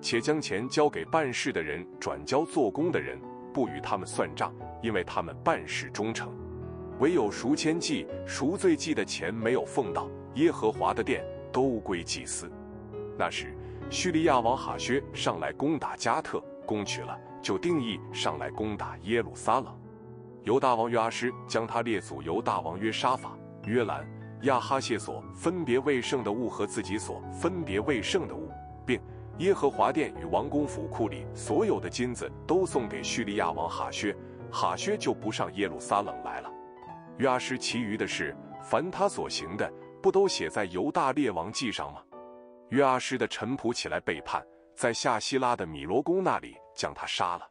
且将钱交给办事的人，转交做工的人，不与他们算账，因为他们办事忠诚。唯有赎愆祭、赎罪祭的钱没有奉到耶和华的殿，都归祭司。那时，叙利亚王哈薛上来攻打加特，攻取了，就定义上来攻打耶路撒冷。犹大王约阿施将他列祖犹大王约沙法、约兰、亚哈谢所分别为圣的物和自己所分别为圣的物，并。耶和华殿与王宫府库里所有的金子都送给叙利亚王哈薛，哈薛就不上耶路撒冷来了。约阿施其余的事，凡他所行的，不都写在犹大列王记上吗？约阿施的臣仆起来背叛，在夏希拉的米罗宫那里将他杀了。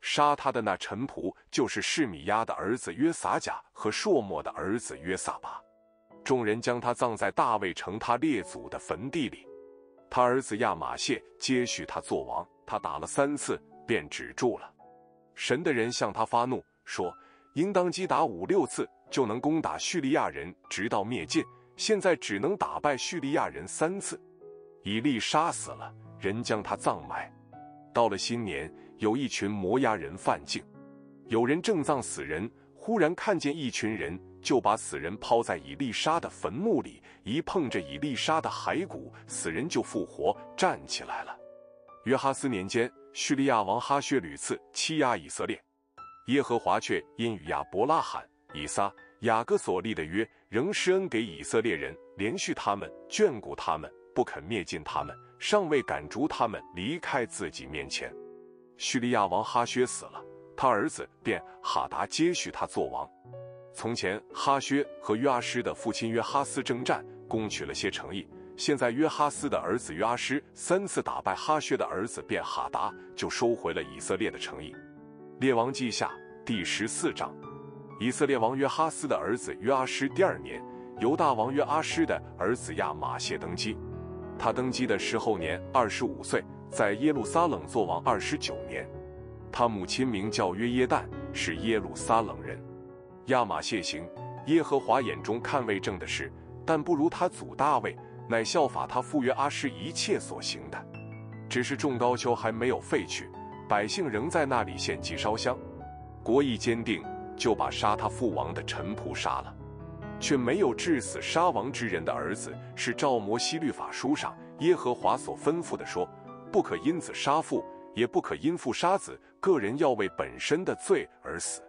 杀他的那臣仆就是示米亚的儿子约撒甲和朔莫的儿子约撒巴。众人将他葬在大卫城他列祖的坟地里。他儿子亚玛谢接续他做王，他打了三次便止住了。神的人向他发怒说：“应当击打五六次，就能攻打叙利亚人，直到灭尽。现在只能打败叙利亚人三次。”以利杀死了人，将他葬埋。到了新年，有一群摩押人犯境，有人正葬死人，忽然看见一群人。就把死人抛在以利沙的坟墓里，一碰着以利沙的骸骨，死人就复活站起来了。约哈斯年间，叙利亚王哈薛屡次欺压以色列，耶和华却因与亚伯拉罕、以撒、雅各所立的约，仍施恩给以色列人，连续他们，眷顾他们，不肯灭尽他们，尚未赶逐他们离开自己面前。叙利亚王哈薛死了，他儿子便哈达接续他做王。从前，哈薛和约阿施的父亲约哈斯征战，攻取了些城邑。现在，约哈斯的儿子约阿施三次打败哈薛的儿子便哈达，就收回了以色列的城邑。列王记下第十四章。以色列王约哈斯的儿子约阿施第二年，犹大王约阿施的儿子亚玛谢登基。他登基的时候年二十五岁，在耶路撒冷作王二十九年。他母亲名叫约耶旦，是耶路撒冷人。亚玛谢行耶和华眼中看为正的事，但不如他祖大卫，乃效法他父约阿施一切所行的。只是众高丘还没有废去，百姓仍在那里献祭烧香。国意坚定，就把杀他父王的臣仆杀了，却没有致死杀王之人的儿子。是照摩西律法书上耶和华所吩咐的说：不可因子杀父，也不可因父杀子，个人要为本身的罪而死。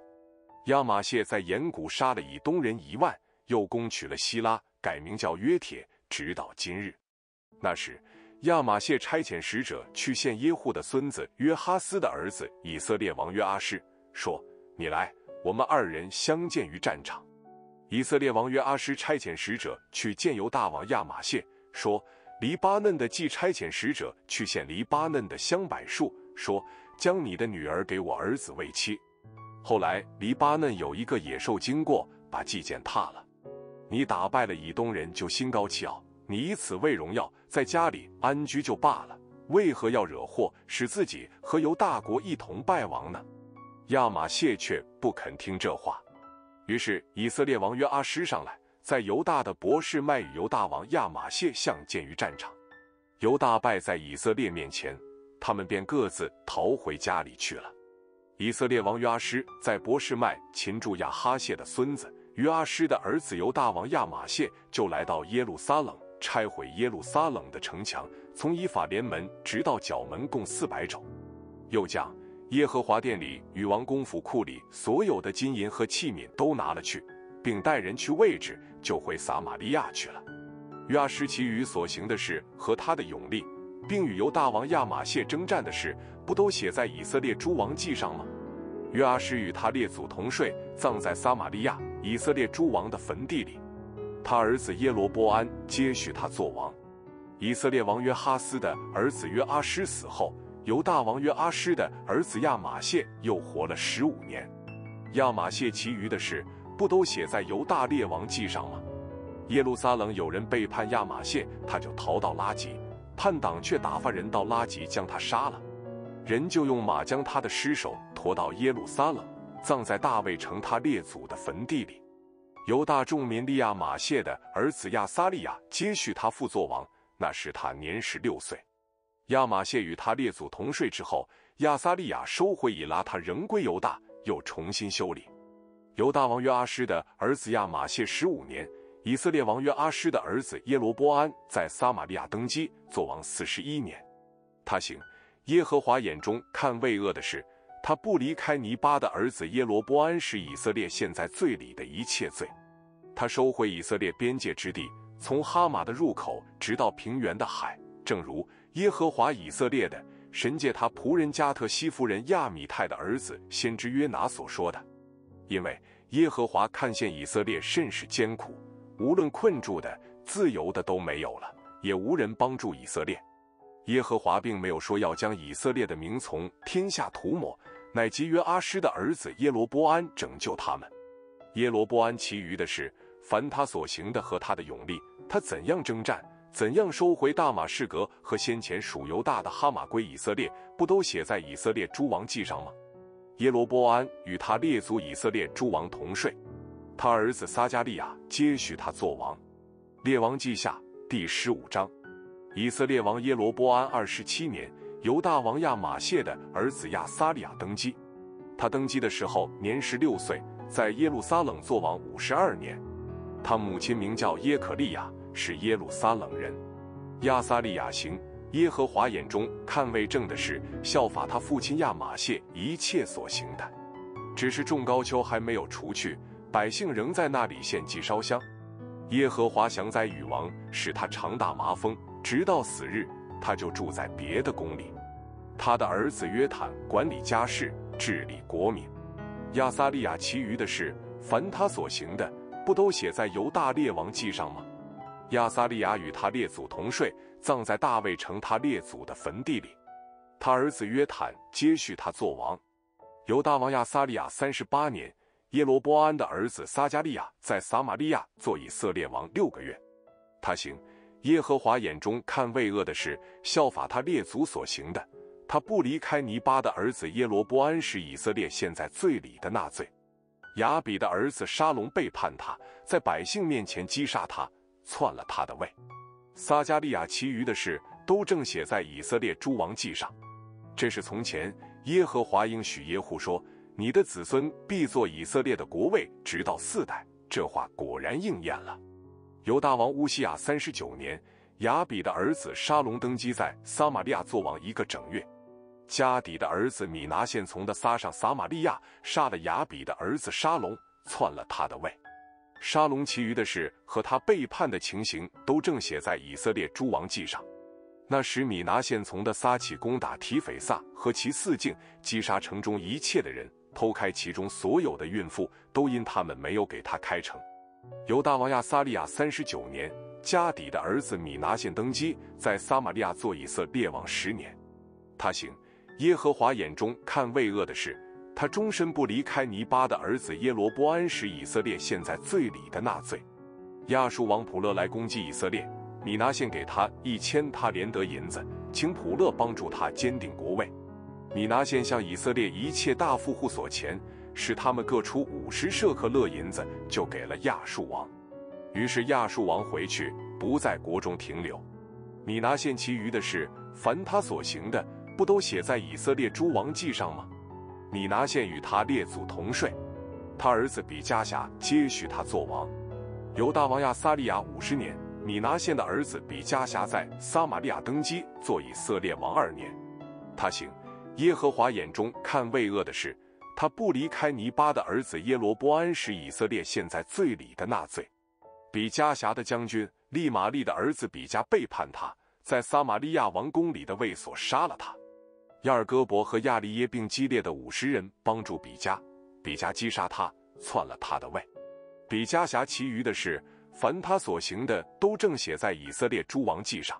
亚玛谢在岩谷杀了以东人一万，又攻取了希拉，改名叫约铁，直到今日。那时，亚玛谢差遣使者去见耶户的孙子约哈斯的儿子以色列王约阿施，说：“你来，我们二人相见于战场。”以色列王约阿施差遣使者去见犹大王亚玛谢，说：“黎巴嫩的既差遣使者去见黎巴嫩的香柏树，说。”将你的女儿给我儿子为妻。后来黎巴嫩有一个野兽经过，把祭建踏了。你打败了以东人，就心高气傲，你以此为荣耀，在家里安居就罢了，为何要惹祸，使自己和犹大国一同败亡呢？亚玛谢却不肯听这话，于是以色列王约阿施上来，在犹大的博士麦与犹大王亚玛谢相见于战场，犹大败在以色列面前。他们便各自逃回家里去了。以色列王约阿施在博士麦擒住亚哈谢的孙子约阿施的儿子犹大王亚玛谢，就来到耶路撒冷，拆毁耶路撒冷的城墙，从以法莲门直到角门，共四百肘。又将耶和华殿里与王公府库里所有的金银和器皿都拿了去，并带人去位置，就回撒玛利亚去了。约阿施其余所行的事和他的勇力。并与犹大王亚玛谢征战的事，不都写在以色列诸王记上吗？约阿施与他列祖同睡，葬在撒玛利亚以色列诸王的坟地里。他儿子耶罗波安接续他做王。以色列王约哈斯的儿子约阿施死后，犹大王约阿施的儿子亚玛谢又活了十五年。亚玛谢其余的事，不都写在犹大列王记上吗？耶路撒冷有人背叛亚玛谢，他就逃到拉吉。叛党却打发人到拉吉将他杀了，人就用马将他的尸首驮到耶路撒冷，葬在大卫城他列祖的坟地里。犹大众民利亚马谢的儿子亚撒利亚接续他父作王，那时他年十六岁。亚马谢与他列祖同睡之后，亚撒利亚收回以拉，他仍归犹大，又重新修理。犹大王约阿施的儿子亚玛谢十五年。以色列王约阿施的儿子耶罗波安在撒玛利亚登基，做王四十一年。他行耶和华眼中看为恶的事，他不离开尼巴的儿子耶罗波安，是以色列现在罪里的一切罪。他收回以色列边界之地，从哈马的入口直到平原的海，正如耶和华以色列的神借他仆人加特西夫人亚米泰的儿子先知约拿所说的。因为耶和华看见以色列甚是艰苦。无论困住的、自由的都没有了，也无人帮助以色列。耶和华并没有说要将以色列的名从天下涂抹，乃基约阿施的儿子耶罗波安拯救他们。耶罗波安其余的事，凡他所行的和他的勇力，他怎样征战，怎样收回大马士革和先前属犹大的哈马归以色列，不都写在以色列诸王记上吗？耶罗波安与他列祖以色列诸王同睡。他儿子撒加利亚接续他做王，列王记下第十五章。以色列王耶罗波安二十七年，犹大王亚玛谢的儿子亚撒利亚登基。他登基的时候年十六岁，在耶路撒冷做王五十二年。他母亲名叫耶可利亚，是耶路撒冷人。亚撒利亚行耶和华眼中看为正的事，效法他父亲亚玛谢一切所行的，只是众高丘还没有除去。百姓仍在那里献祭烧香。耶和华降灾与王，使他常大麻风，直到死日，他就住在别的宫里。他的儿子约坦管理家事，治理国民。亚撒利亚其余的事，凡他所行的，不都写在犹大列王记上吗？亚撒利亚与他列祖同睡，葬在大卫城他列祖的坟地里。他儿子约坦接续他做王。犹大王亚撒利亚三十八年。耶罗波安的儿子撒加利亚在撒玛利亚做以色列王六个月，他行耶和华眼中看为恶的事，效法他列祖所行的。他不离开尼巴的儿子耶罗波安，是以色列现在罪里的那罪。亚比的儿子沙龙背叛他，在百姓面前击杀他，篡了他的位。撒加利亚其余的事都正写在以色列诸王记上。这是从前耶和华应许耶户说。你的子孙必做以色列的国位，直到四代。这话果然应验了。犹大王乌西亚三十九年，亚比的儿子沙龙登基，在撒玛利亚做王一个整月。加底的儿子米拿现从的撒上撒玛利亚，杀了亚比的儿子沙龙，篡了他的位。沙龙其余的事和他背叛的情形，都正写在以色列诸王记上。那时米拿现从的撒起攻打提斐萨和其四境，击杀城中一切的人。剖开其中所有的孕妇，都因他们没有给他开城。犹大王亚撒利亚三十九年，加底的儿子米拿现登基，在撒玛利亚做以色列王十年。他行耶和华眼中看为恶的事，他终身不离开尼巴的儿子耶罗波安，使以色列陷在罪里的那罪。亚述王普勒来攻击以色列，米拿现给他一千他连得银子，请普勒帮助他坚定国位。米拿现向以色列一切大富户所钱，使他们各出五十舍克勒银子，就给了亚述王。于是亚述王回去，不在国中停留。米拿现其余的事，凡他所行的，不都写在以色列诸王记上吗？米拿现与他列祖同睡，他儿子比加辖接续他做王。犹大王亚撒利亚五十年，米拿现的儿子比加辖在撒玛利亚登基，做以色列王二年。他行耶和华眼中看为恶的事，他不离开尼巴的儿子耶罗波安，使以色列陷在罪里的那罪。比加辖的将军利玛利的儿子比加背叛他，在撒玛利亚王宫里的卫所杀了他。亚尔戈伯和亚利耶并激烈的五十人帮助比加，比加击杀他，篡了他的位。比加辖其余的事，凡他所行的，都正写在以色列诸王记上。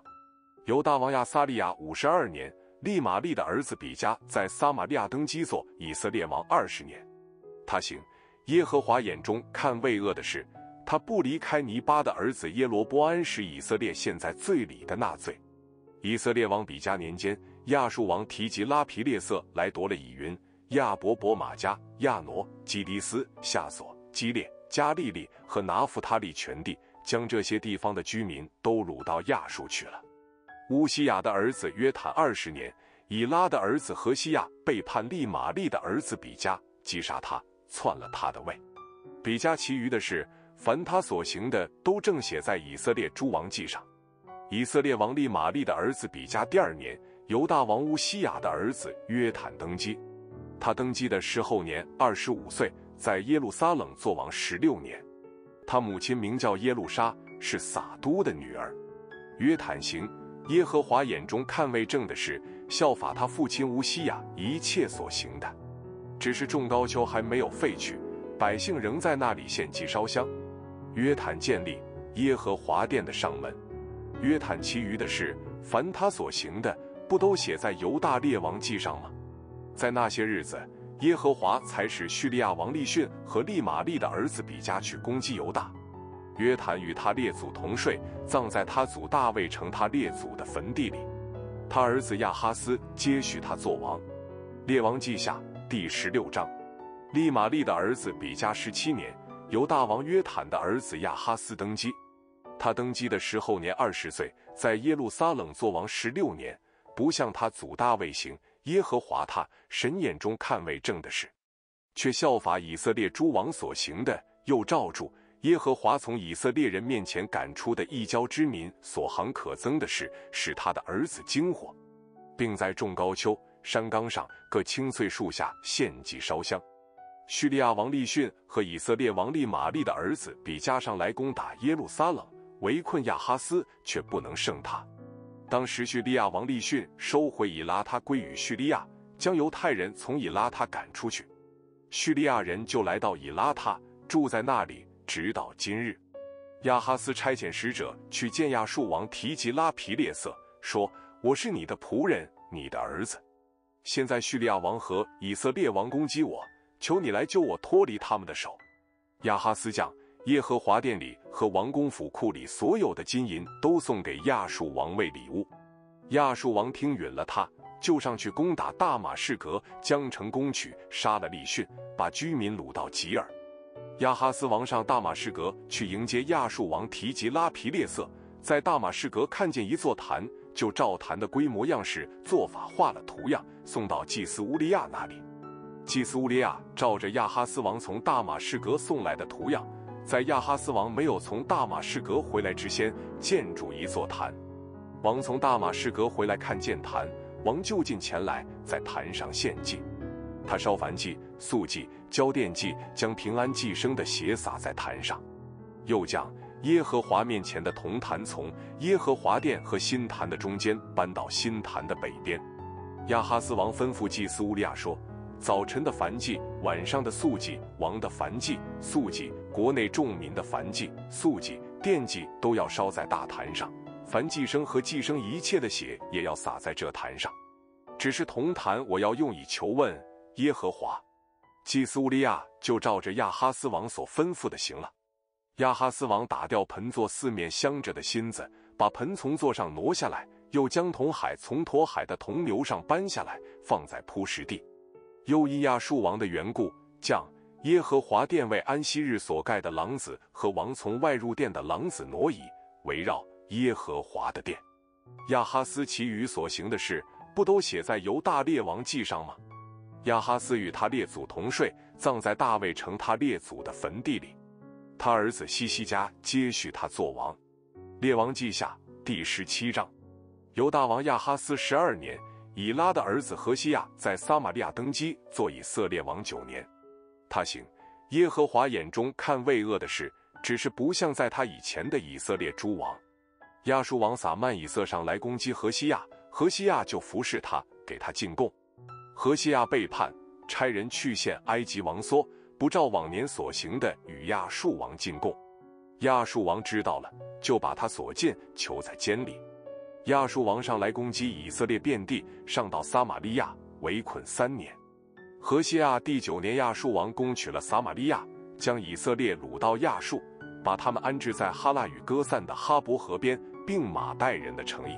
犹大王亚撒利亚五十二年，利玛利的儿子比加在撒玛利亚登基做以色列王二十年。他行耶和华眼中看为恶的事，他不离开尼巴的儿子耶罗波安，使以色列陷在罪里的那罪。以色列王比加年间。亚述王提及拉皮列色来夺了以云、亚伯伯马加、亚挪、基迪斯、夏索、基列、加利利和拿弗他利全地，将这些地方的居民都掳到亚述去了。乌西亚的儿子约坦二十年，以拉的儿子何西亚背叛利玛利的儿子比加，击杀他，篡了他的位。比加其余的事，凡他所行的，都正写在以色列诸王记上。以色列王利玛利的儿子比加第二年。犹大王乌西雅的儿子约坦登基，他登基的时候年二十五岁，在耶路撒冷做王十六年。他母亲名叫耶路沙，是撒都的女儿。约坦行耶和华眼中看为正的事，效法他父亲乌西雅一切所行的。只是众高丘还没有废去，百姓仍在那里献祭烧香。约坦建立耶和华殿的上门。约坦其余的事，凡他所行的。不都写在犹大列王记上吗？在那些日子，耶和华才使叙利亚王利逊和利玛利的儿子比加去攻击犹大。约坦与他列祖同睡，葬在他祖大卫城他列祖的坟地里。他儿子亚哈斯接续他做王。列王记下第十六章。利玛利的儿子比加十七年，由大王约坦的儿子亚哈斯登基。他登基的时候年二十岁，在耶路撒冷做王十六年。不像他祖大卫行耶和华他神眼中看为正的事，却效法以色列诸王所行的，又照住耶和华从以色列人面前赶出的异教之民所行可憎的事，使他的儿子惊火，并在众高丘山冈上各青翠树下献祭烧香。叙利亚王利逊和以色列王利玛利的儿子比加上来攻打耶路撒冷，围困亚哈斯，却不能胜他。当时叙利亚王利逊收回以拉他归于叙利亚，将犹太人从以拉他赶出去，叙利亚人就来到以拉他，住在那里，直到今日。亚哈斯差遣使者去见亚述王提及拉皮列色，说：“我是你的仆人，你的儿子。现在叙利亚王和以色列王攻击我，求你来救我脱离他们的手。”亚哈斯将。耶和华殿里和王宫府库里所有的金银都送给亚述王为礼物。亚述王听允了他，就上去攻打大马士革，将城攻取，杀了利逊，把居民掳到吉尔。亚哈斯王上大马士革去迎接亚述王提及拉皮列色，在大马士革看见一座坛，就照坛的规模样式做法画了图样，送到祭司乌利亚那里。祭司乌利亚照着亚哈斯王从大马士革送来的图样。在亚哈斯王没有从大马士革回来之前，建筑一座坛。王从大马士革回来看见坛，王就近前来，在坛上献祭。他烧燔祭、素祭、交奠祭，将平安祭生的血洒在坛上。又将耶和华面前的铜坛从耶和华殿和新坛的中间搬到新坛的北边。亚哈斯王吩咐祭司乌利亚说。早晨的燔祭，晚上的素祭，王的燔祭、素祭，国内众民的燔祭、素祭，奠祭都要烧在大坛上。凡祭生和祭生一切的血，也要洒在这坛上。只是铜坛，我要用以求问耶和华。祭司乌利亚就照着亚哈斯王所吩咐的行了。亚哈斯王打掉盆座四面镶着的芯子，把盆从座上挪下来，又将铜海从驼海的铜牛上搬下来，放在铺石地。又因亚述王的缘故，将耶和华殿为安息日所盖的廊子和王从外入殿的廊子挪移，围绕耶和华的殿。亚哈斯其余所行的事，不都写在犹大列王记上吗？亚哈斯与他列祖同睡，葬在大卫城他列祖的坟地里。他儿子西西家接续他做王。列王记下第十七章。犹大王亚哈斯十二年，以拉的儿子何西亚在撒玛利亚登基，做以色列王九年。他行耶和华眼中看为恶的事，只是不像在他以前的以色列诸王。亚述王撒曼以色上来攻击何西亚，何西亚就服侍他，给他进贡。何西亚背叛，差人去献埃及王梭，不照往年所行的与亚述王进贡。亚述王知道了，就把他所见囚在监里。亚述王上来攻击以色列遍地，上到撒玛利亚，围困三年。何西亚第九年，亚述王攻取了撒玛利亚，将以色列掳到亚述，把他们安置在哈拉与哥散的哈伯河边，并马代人的城邑。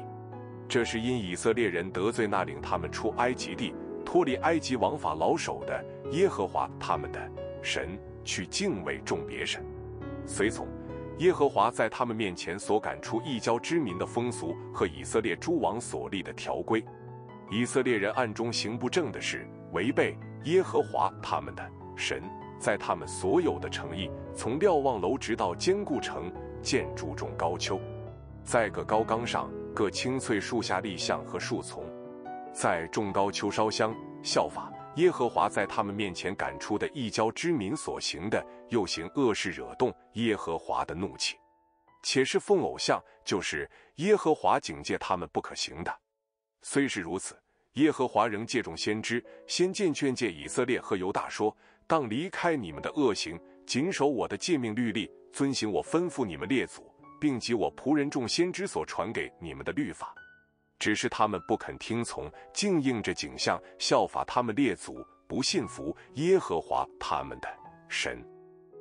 这是因以色列人得罪那领他们出埃及地。脱离埃及王法老手的耶和华他们的神，去敬畏众别神，随从耶和华在他们面前所赶出异教之民的风俗和以色列诸王所立的条规。以色列人暗中行不正的事，违背耶和华他们的神，在他们所有的诚意，从瞭望楼直到坚固城，建筑中高丘，在各高岗上各青翠树下立像和树丛。在众高丘烧香，效法耶和华在他们面前赶出的异教之民所行的，又行恶事，惹动耶和华的怒气，且是奉偶像，就是耶和华警戒他们不可行的。虽是如此，耶和华仍借众先知，先见劝诫以色列和犹大说：当离开你们的恶行，谨守我的诫命律例，遵行我吩咐你们列祖，并及我仆人众先知所传给你们的律法。只是他们不肯听从，竟应着景象效法他们列祖，不信服耶和华他们的神，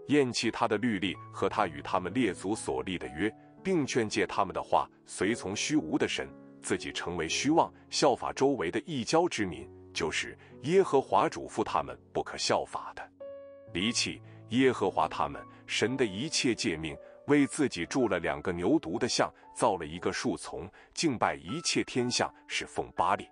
厌弃他的律例和他与他们列祖所立的约，并劝诫他们的话，随从虚无的神，自己成为虚妄，效法周围的异教之民，就是耶和华嘱咐他们不可效法的，离弃耶和华他们神的一切诫命。为自己铸了两个牛犊的像，造了一个树丛，敬拜一切天象，是奉巴利。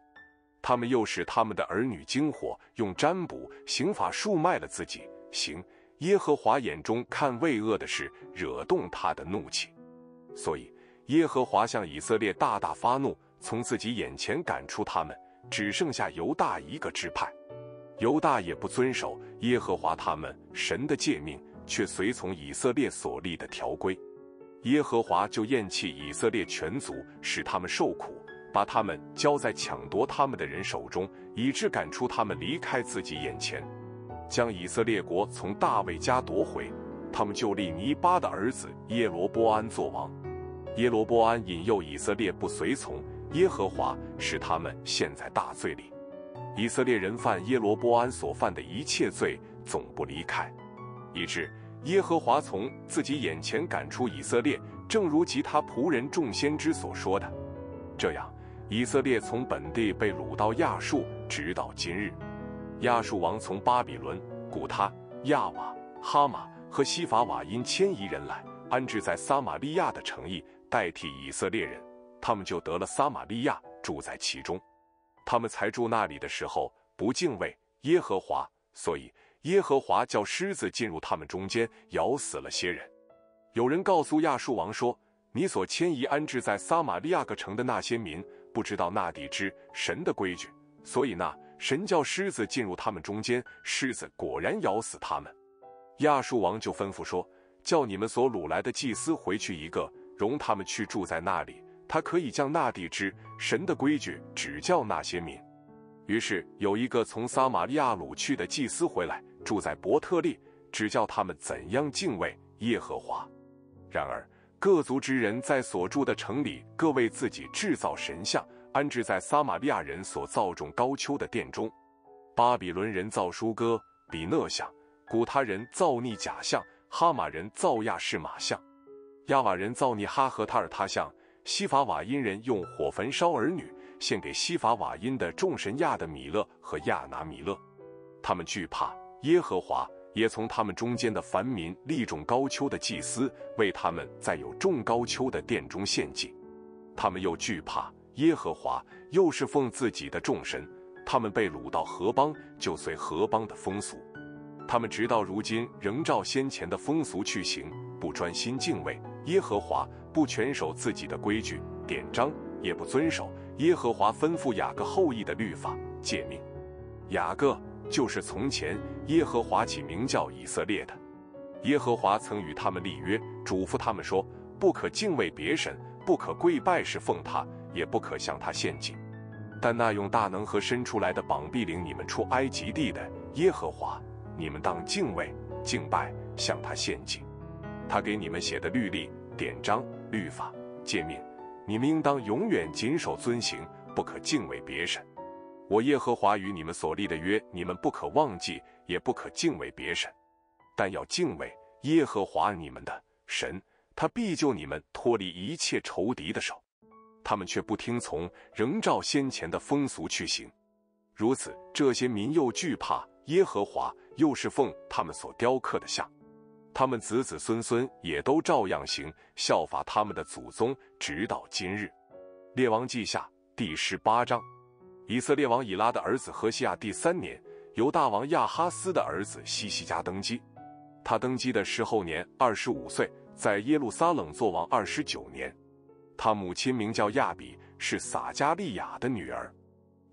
他们又使他们的儿女惊火，用占卜刑法术卖了自己，行耶和华眼中看为恶的事，惹动他的怒气。所以耶和华向以色列大大发怒，从自己眼前赶出他们，只剩下犹大一个支派。犹大也不遵守耶和华他们神的诫命。却随从以色列所立的条规，耶和华就厌弃以色列全族，使他们受苦，把他们交在抢夺他们的人手中，以致赶出他们离开自己眼前，将以色列国从大卫家夺回。他们就立尼巴的儿子耶罗波安做王。耶罗波安引诱以色列不随从耶和华，使他们陷在大罪里。以色列人犯耶罗波安所犯的一切罪，总不离开。以致耶和华从自己眼前赶出以色列，正如及他仆人众先知所说的。这样，以色列从本地被掳到亚述，直到今日。亚述王从巴比伦、古他、亚瓦、哈马和西法瓦因迁移人来，安置在撒玛利亚的城邑，代替以色列人，他们就得了撒玛利亚，住在其中。他们才住那里的时候，不敬畏耶和华，所以。耶和华叫狮子进入他们中间，咬死了些人。有人告诉亚述王说：“你所迁移安置在撒玛利亚个城的那些民，不知道那地之神的规矩，所以那神叫狮子进入他们中间，狮子果然咬死他们。”亚述王就吩咐说：“叫你们所掳来的祭司回去一个，容他们去住在那里，他可以将那地之神的规矩指教那些民。”于是有一个从撒玛利亚掳去的祭司回来。住在伯特利，只教他们怎样敬畏耶和华。然而各族之人在所住的城里，各为自己制造神像，安置在撒玛利亚人所造种高丘的殿中。巴比伦人造书歌、比讷像，古他人造逆假像，哈马人造亚士马像，亚瓦人造尼哈和塔尔他像。西法瓦因人用火焚烧儿女，献给西法瓦因的众神亚的米勒和亚拿米勒。他们惧怕耶和华，也从他们中间的凡民立种高丘的祭司，为他们在有众高丘的殿中献祭。他们又惧怕耶和华，又是奉自己的众神。他们被掳到河邦，就随河邦的风俗。他们直到如今仍照先前的风俗去行，不专心敬畏耶和华。不全守自己的规矩典章，也不遵守耶和华吩咐雅各后裔的律法诫命。雅各就是从前耶和华起名叫以色列的。耶和华曾与他们立约，嘱咐他们说：不可敬畏别神，不可跪拜侍奉他，也不可向他献祭。但那用大能和伸出来的膀臂领你们出埃及地的耶和华，你们当敬畏敬拜，向他献祭。他给你们写的律例典章。律法诫命，你们应当永远谨守遵行，不可敬畏别神。我耶和华与你们所立的约，你们不可忘记，也不可敬畏别神，但要敬畏耶和华你们的神，他必救你们脱离一切仇敌的手。他们却不听从，仍照先前的风俗去行。如此，这些民又惧怕耶和华，又是奉他们所雕刻的像。他们子子孙孙也都照样行，效法他们的祖宗，直到今日。列王记下第十八章，以色列王以拉的儿子何西亚第三年，由大王亚哈斯的儿子西西家登基。他登基的时候年二十五岁，在耶路撒冷做王二十九年。他母亲名叫亚比，是撒加利亚的女儿。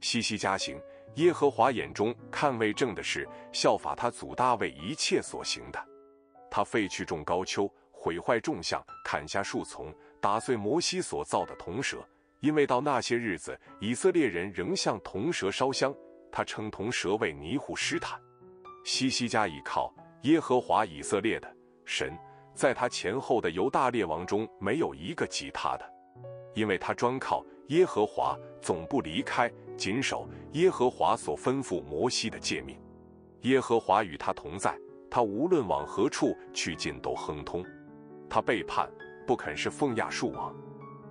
西西家行耶和华眼中看为正的事，效法他祖大卫一切所行的。他废去众高丘，毁坏众像，砍下树丛，打碎摩西所造的铜蛇。因为到那些日子，以色列人仍向铜蛇烧香，他称铜蛇为尼户施坦。西西家倚靠耶和华以色列的神，在他前后的犹大列王中没有一个及他的，因为他专靠耶和华，总不离开，谨守耶和华所吩咐摩西的诫命。耶和华与他同在。他无论往何处去进都亨通。他背叛，不肯是奉亚述王。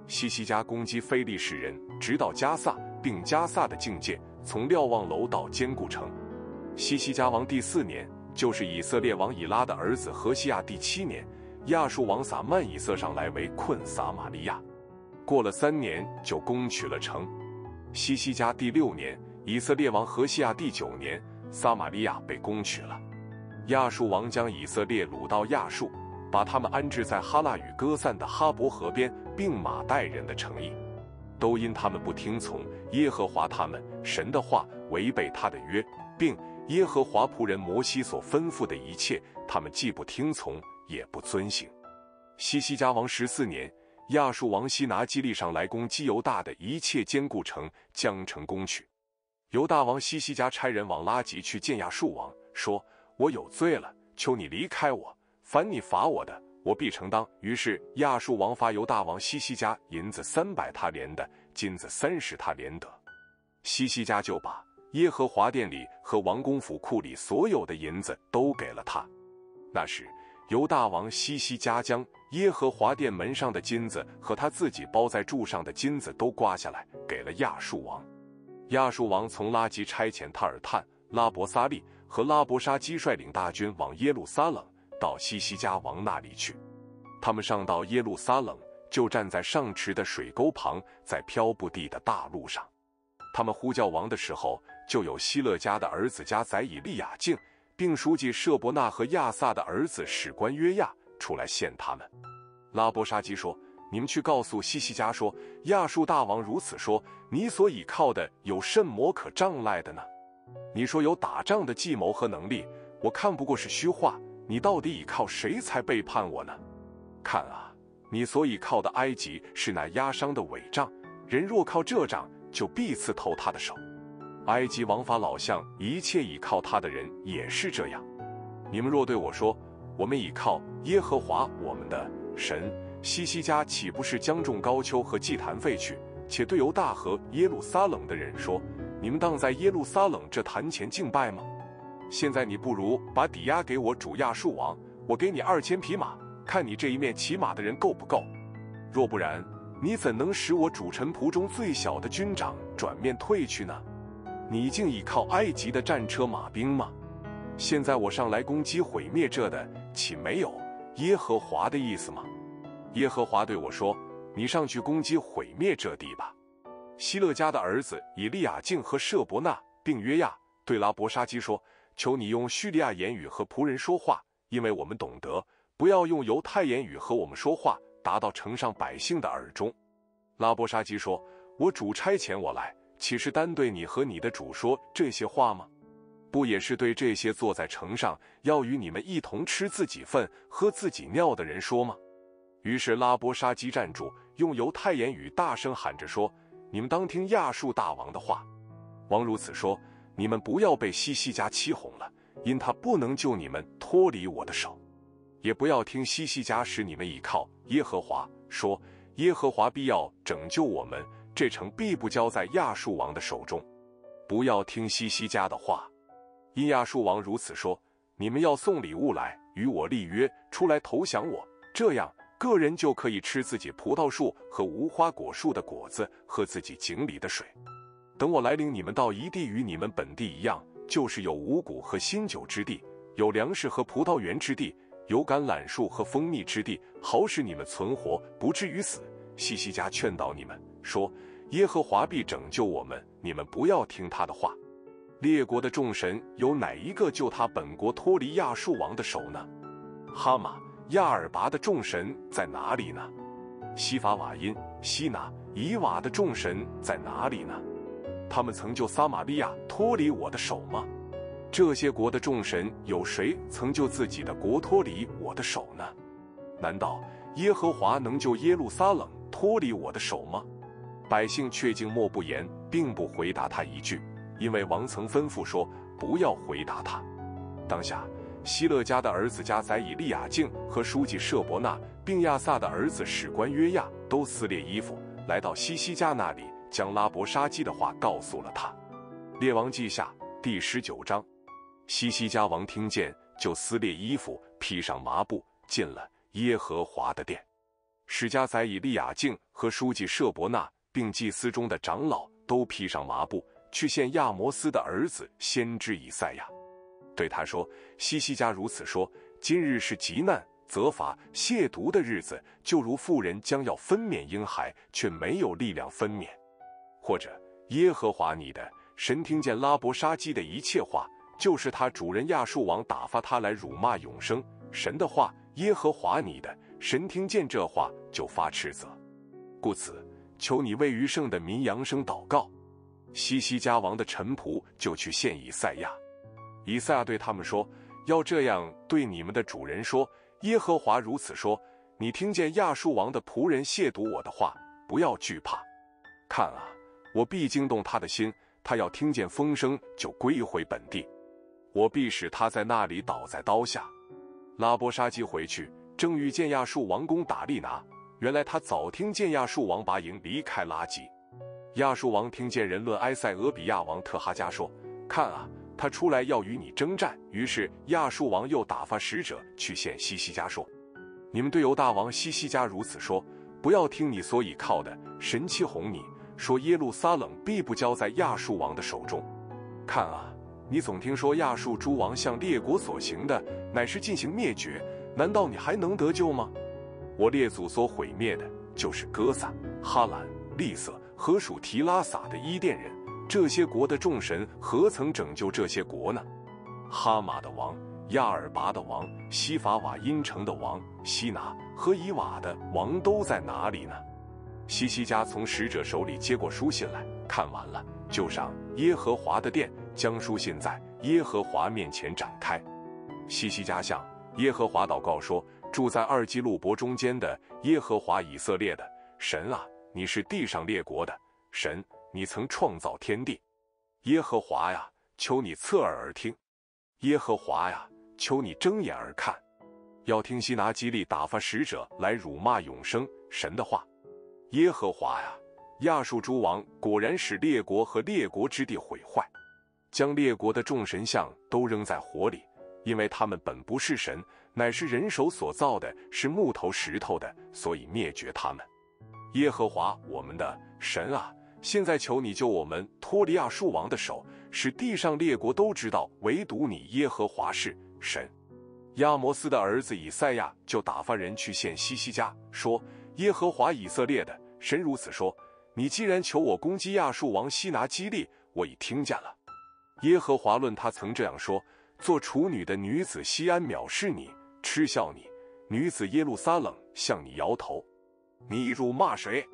西西家攻击非利士人，直到加萨，并加萨的境界，从瞭望楼到坚固城。西西家王第四年，就是以色列王以拉的儿子何西亚第七年，亚述王撒曼以色上来围困撒玛利亚。过了三年，就攻取了城。西西家第六年，以色列王何西亚第九年，撒玛利亚被攻取了。亚述王将以色列掳到亚述，把他们安置在哈腊与哥散的哈伯河边，并马代人的诚意，都因他们不听从耶和华他们神的话，违背他的约，并耶和华仆人摩西所吩咐的一切，他们既不听从，也不遵行。西西家王十四年，亚述王西拿基利上来攻击犹大的一切坚固城，将城攻取。犹大王西西家差人往拉吉去见亚述王，说。我有罪了，求你离开我。凡你罚我的，我必承当。于是亚述王发犹大王西西家银子三百他连的，金子三十他连得。西西家就把耶和华殿里和王宫府库里所有的银子都给了他。那时犹大王西西家将耶和华殿门上的金子和他自己包在柱上的金子都刮下来，给了亚述王。亚述王从拉吉差遣塔尔探、拉伯撒利。和拉伯沙基率领大军往耶路撒冷，到西西家王那里去。他们上到耶路撒冷，就站在上池的水沟旁，在漂布地的大路上。他们呼叫王的时候，就有希勒家的儿子加宰以利亚敬，并书记舍伯纳和亚萨的儿子史官约亚出来献他们。拉伯沙基说：“你们去告诉西西家说，亚述大王如此说：你所倚靠的有甚魔可障赖的呢？”你说有打仗的计谋和能力，我看不过是虚话。你到底倚靠谁才背叛我呢？看啊，你所倚靠的埃及是那压伤的伪杖，人若靠这杖，就必刺透他的手。埃及王法老相，一切倚靠他的人也是这样。你们若对我说，我们倚靠耶和华我们的神，西西家岂不是将众高丘和祭坛废去，且对犹大和耶路撒冷的人说：“你们当在耶路撒冷这坛前敬拜吗？现在你不如把抵押给我主亚述王，我给你二千匹马，看你这一面骑马的人够不够。若不然，你怎能使我主臣仆中最小的军长转面退去呢？你竟倚靠埃及的战车马兵吗？现在我上来攻击毁灭这的，岂没有耶和华的意思吗？耶和华对我说。”你上去攻击毁灭这地吧。希勒家的儿子以利亚敬和舍伯纳并约亚对拉伯沙基说：“求你用叙利亚言语和仆人说话，因为我们懂得；不要用犹太言语和我们说话，达到城上百姓的耳中。”拉伯沙基说：“我主差遣我来，岂是单对你和你的主说这些话吗？不也是对这些坐在城上要与你们一同吃自己粪、喝自己尿的人说吗？”于是拉伯沙基站住。用犹太言语大声喊着说：“你们当听亚述大王的话。王如此说：你们不要被西西家欺哄了，因他不能救你们脱离我的手；也不要听西西家使你们倚靠耶和华，说耶和华必要拯救我们，这城必不交在亚述王的手中。不要听西西家的话，因亚述王如此说：你们要送礼物来与我立约，出来投降我，这样。”个人就可以吃自己葡萄树和无花果树的果子，喝自己井里的水。等我来领你们到一地与你们本地一样，就是有五谷和新酒之地，有粮食和葡萄园之地，有橄榄树和蜂蜜之地，好使你们存活，不至于死。西西家劝导你们说：“耶和华必拯救我们，你们不要听他的话。列国的众神有哪一个救他本国脱离亚述王的手呢？哈马。”亚尔拔的众神在哪里呢？西法瓦因、西拿、以瓦的众神在哪里呢？他们曾救撒玛利亚脱离我的手吗？这些国的众神有谁曾救自己的国脱离我的手呢？难道耶和华能救耶路撒冷脱离我的手吗？百姓却静默不言，并不回答他一句，因为王曾吩咐说不要回答他。当下。希勒家的儿子加宰以利亚敬和书记舍伯纳，并亚萨的儿子史官约亚都撕裂衣服，来到西西家那里，将拉伯沙基的话告诉了他。列王记下第十九章，西西家王听见，就撕裂衣服，披上麻布，进了耶和华的殿。史家宰以利亚敬和书记舍伯纳，并祭司中的长老都披上麻布，去见亚摩斯的儿子先知以赛亚。对他说：“西西家如此说，今日是极难、责罚、亵渎的日子，就如妇人将要分娩婴孩，却没有力量分娩；或者耶和华你的神听见拉伯沙基的一切话，就是他主人亚述王打发他来辱骂永生神的话，耶和华你的神听见这话，就发斥责。故此，求你为余剩的民扬声祷告。”西西家王的臣仆就去献以赛亚。以赛亚对他们说：“要这样对你们的主人说：耶和华如此说：你听见亚述王的仆人亵渎我的话，不要惧怕。看啊，我必惊动他的心，他要听见风声就归回本地。我必使他在那里倒在刀下。”拉波沙基回去，正遇见亚述王攻打利拿。原来他早听见亚述王拔营离开拉吉。亚述王听见人论埃塞俄比亚王特哈加说：“看啊。”他出来要与你征战，于是亚述王又打发使者去见西西家说：“你们对犹大王西西家如此说，不要听你所倚靠的神欺哄你，说耶路撒冷必不交在亚述王的手中。看啊，你总听说亚述诸王向列国所行的乃是进行灭绝，难道你还能得救吗？我列祖所毁灭的就是哥萨、哈兰、利色和属提拉撒的伊甸人。”这些国的众神何曾拯救这些国呢？哈马的王、亚尔拔的王、西法瓦因城的王、西拿和以瓦的王都在哪里呢？西西家从使者手里接过书信来看完了，就上耶和华的殿，将书信在耶和华面前展开。西西家向耶和华祷告说：“住在二基路伯中间的耶和华以色列的神啊，你是地上列国的神。”你曾创造天地，耶和华呀，求你侧耳而听；耶和华呀，求你睁眼而看。要听西拿基利打发使者来辱骂永生神的话。耶和华呀，亚述诸王果然使列国和列国之地毁坏，将列国的众神像都扔在火里，因为他们本不是神，乃是人手所造的，是木头石头的，所以灭绝他们。耶和华我们的神啊，现在求你救我们脱离亚述王的手，使地上列国都知道，唯独你耶和华是神。亚摩斯的儿子以赛亚就打发人去见西西家，说：“耶和华以色列的神如此说：你既然求我攻击亚述王西拿基利，我已听见了。耶和华论他曾这样说：做处女的女子西安藐视你，嗤笑你；女子耶路撒冷向你摇头。你辱骂谁？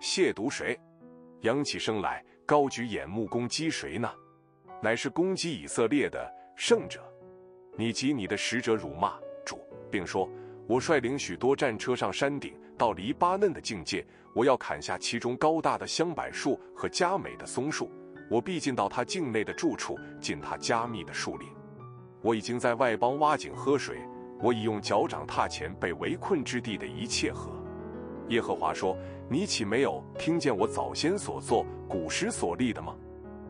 亵渎谁？扬起声来，高举眼目攻击谁呢？乃是攻击以色列的圣者。”你及你的使者辱骂主，并说：“我率领许多战车上山顶，到黎巴嫩的境界，我要砍下其中高大的香柏树和佳美的松树。我必进到他境内的住处，进他加密的树林。我已经在外邦挖井喝水，我已用脚掌踏前被围困之地的一切河。”耶和华说：“你岂没有听见我早先所做、古时所立的吗？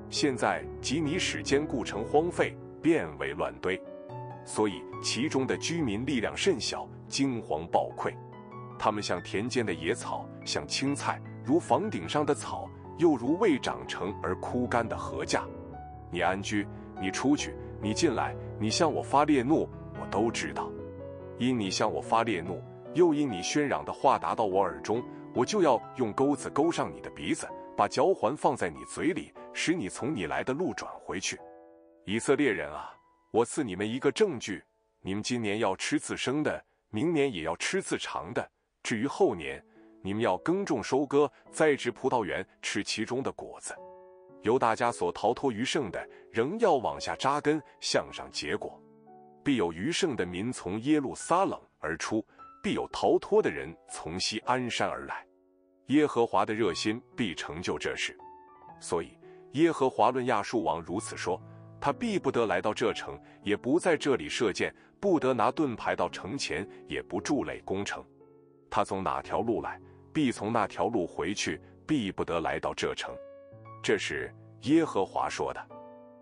现在即你使坚固城荒废，变为乱堆。”所以其中的居民力量甚小，惊惶暴溃。他们像田间的野草，像青菜，如房顶上的草，又如未长成而枯干的禾稼。你安居，你出去，你进来，你向我发烈怒，我都知道。因你向我发烈怒，又因你喧嚷的话达到我耳中，我就要用钩子钩上你的鼻子，把嚼环放在你嘴里，使你从你来的路转回去。以色列人啊！我赐你们一个证据：你们今年要吃自生的，明年也要吃自长的。至于后年，你们要耕种、收割、栽植葡萄园，吃其中的果子。由大家所逃脱余剩的，仍要往下扎根，向上结果。必有余剩的民从耶路撒冷而出，必有逃脱的人从西安山而来。耶和华的热心必成就这事。所以耶和华论亚述王如此说。他必不得来到这城，也不在这里射箭，不得拿盾牌到城前，也不筑垒攻城。他从哪条路来，必从那条路回去，必不得来到这城。这是耶和华说的。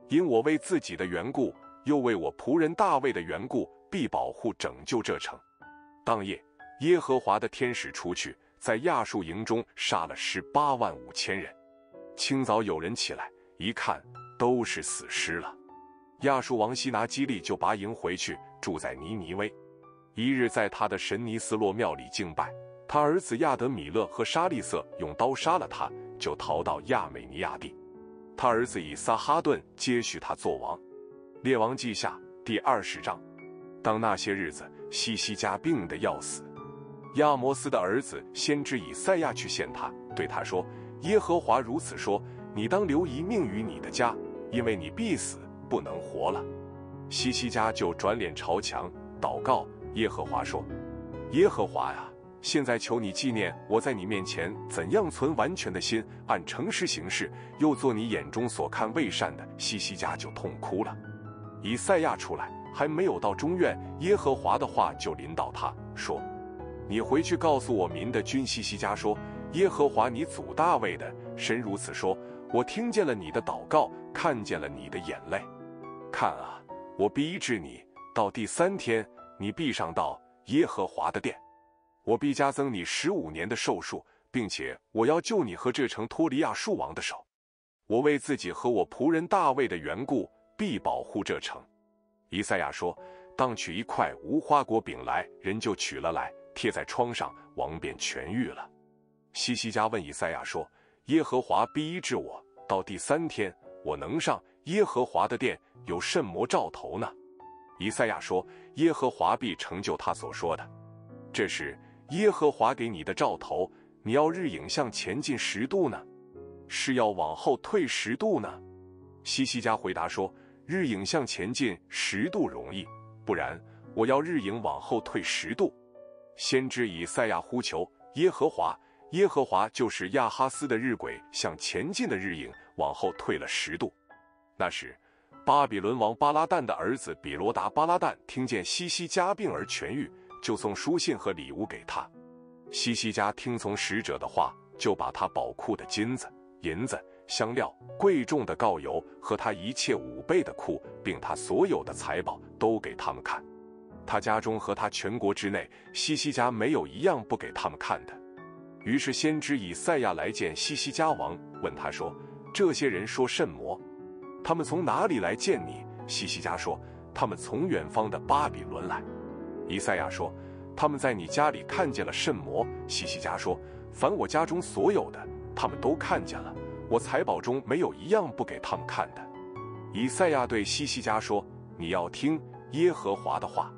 因我为自己的缘故，又为我仆人大卫的缘故，必保护拯救这城。当夜，耶和华的天使出去，在亚述营中杀了十八万五千人。清早有人起来一看。都是死尸了。亚述王西拿基利就拔营回去，住在尼尼微。一日，在他的神尼斯洛庙里敬拜。他儿子亚德米勒和沙利瑟用刀杀了他，就逃到亚美尼亚地。他儿子以撒哈顿接续他做王。列王记下第二十章。当那些日子，西西家病得要死。亚摩斯的儿子先知以赛亚去见他，对他说：“耶和华如此说：你当留一命于你的家。”因为你必死，不能活了。西西家就转脸朝墙祷告耶和华说：“耶和华呀，现在求你纪念我在你面前怎样存完全的心，按诚实行事，又做你眼中所看未善的。”西西家就痛哭了。以赛亚出来，还没有到中院，耶和华的话就临到他说：“你回去告诉我民的君西西家说，耶和华你祖大卫的神如此说。”我听见了你的祷告，看见了你的眼泪。看啊，我必医治你。到第三天，你必上到耶和华的殿。我必加增你十五年的寿数，并且我要救你和这城托利亚树王的手。我为自己和我仆人大卫的缘故，必保护这城。以赛亚说：“当取一块无花果饼来。”人就取了来，贴在窗上，王便痊愈了。西西家问以赛亚说。耶和华必医治我。到第三天，我能上耶和华的殿，有甚魔兆头呢？以赛亚说：“耶和华必成就他所说的。这是耶和华给你的兆头。你要日影向前进十度呢，是要往后退十度呢？”西西家回答说：“日影向前进十度容易，不然我要日影往后退十度。”先知以赛亚呼求耶和华。耶和华就是亚哈斯的日晷向前进的日影往后退了十度。那时，巴比伦王巴拉旦的儿子比罗达巴拉旦听见西西家病而痊愈，就送书信和礼物给他。西西家听从使者的话，就把他宝库的金子、银子、香料、贵重的膏油和他一切五倍的库，并他所有的财宝都给他们看。他家中和他全国之内，西西家没有一样不给他们看的。于是先知以赛亚来见西西家王，问他说：“这些人说甚么？他们从哪里来见你？”西西家说：“他们从远方的巴比伦来。”以赛亚说：“他们在你家里看见了圣魔？”西西家说：“凡我家中所有的，他们都看见了。我财宝中没有一样不给他们看的。”以赛亚对西西家说：“你要听耶和华的话。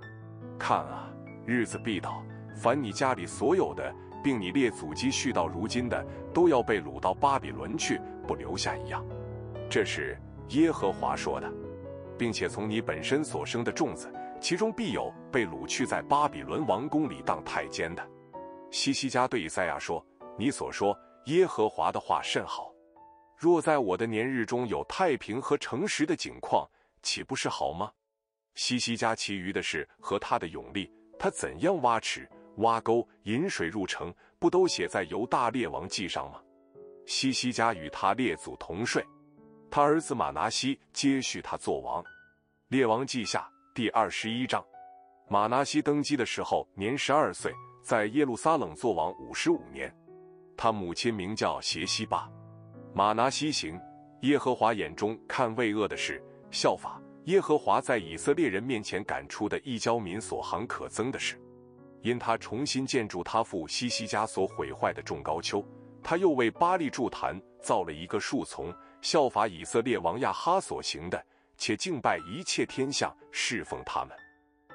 看啊，日子必到，凡你家里所有的。”并你列祖积蓄到如今的，都要被掳到巴比伦去，不留下一样。这是耶和华说的，并且从你本身所生的粽子，其中必有被掳去在巴比伦王宫里当太监的。西西家对以赛亚说：“你所说耶和华的话甚好。若在我的年日中有太平和诚实的景况，岂不是好吗？”西西家其余的事和他的勇力，他怎样挖池？挖沟引水入城，不都写在犹大列王记上吗？西西家与他列祖同睡，他儿子马拿西接续他做王。列王记下第二十一章。马拿西登基的时候年十二岁，在耶路撒冷做王五十五年。他母亲名叫邪西巴。马拿西行耶和华眼中看为恶的事，效法耶和华在以色列人面前赶出的异教民所行可憎的事。因他重新建筑他父西西家所毁坏的众高丘，他又为巴利筑坛造了一个树丛，效法以色列王亚哈所行的，且敬拜一切天象，侍奉他们。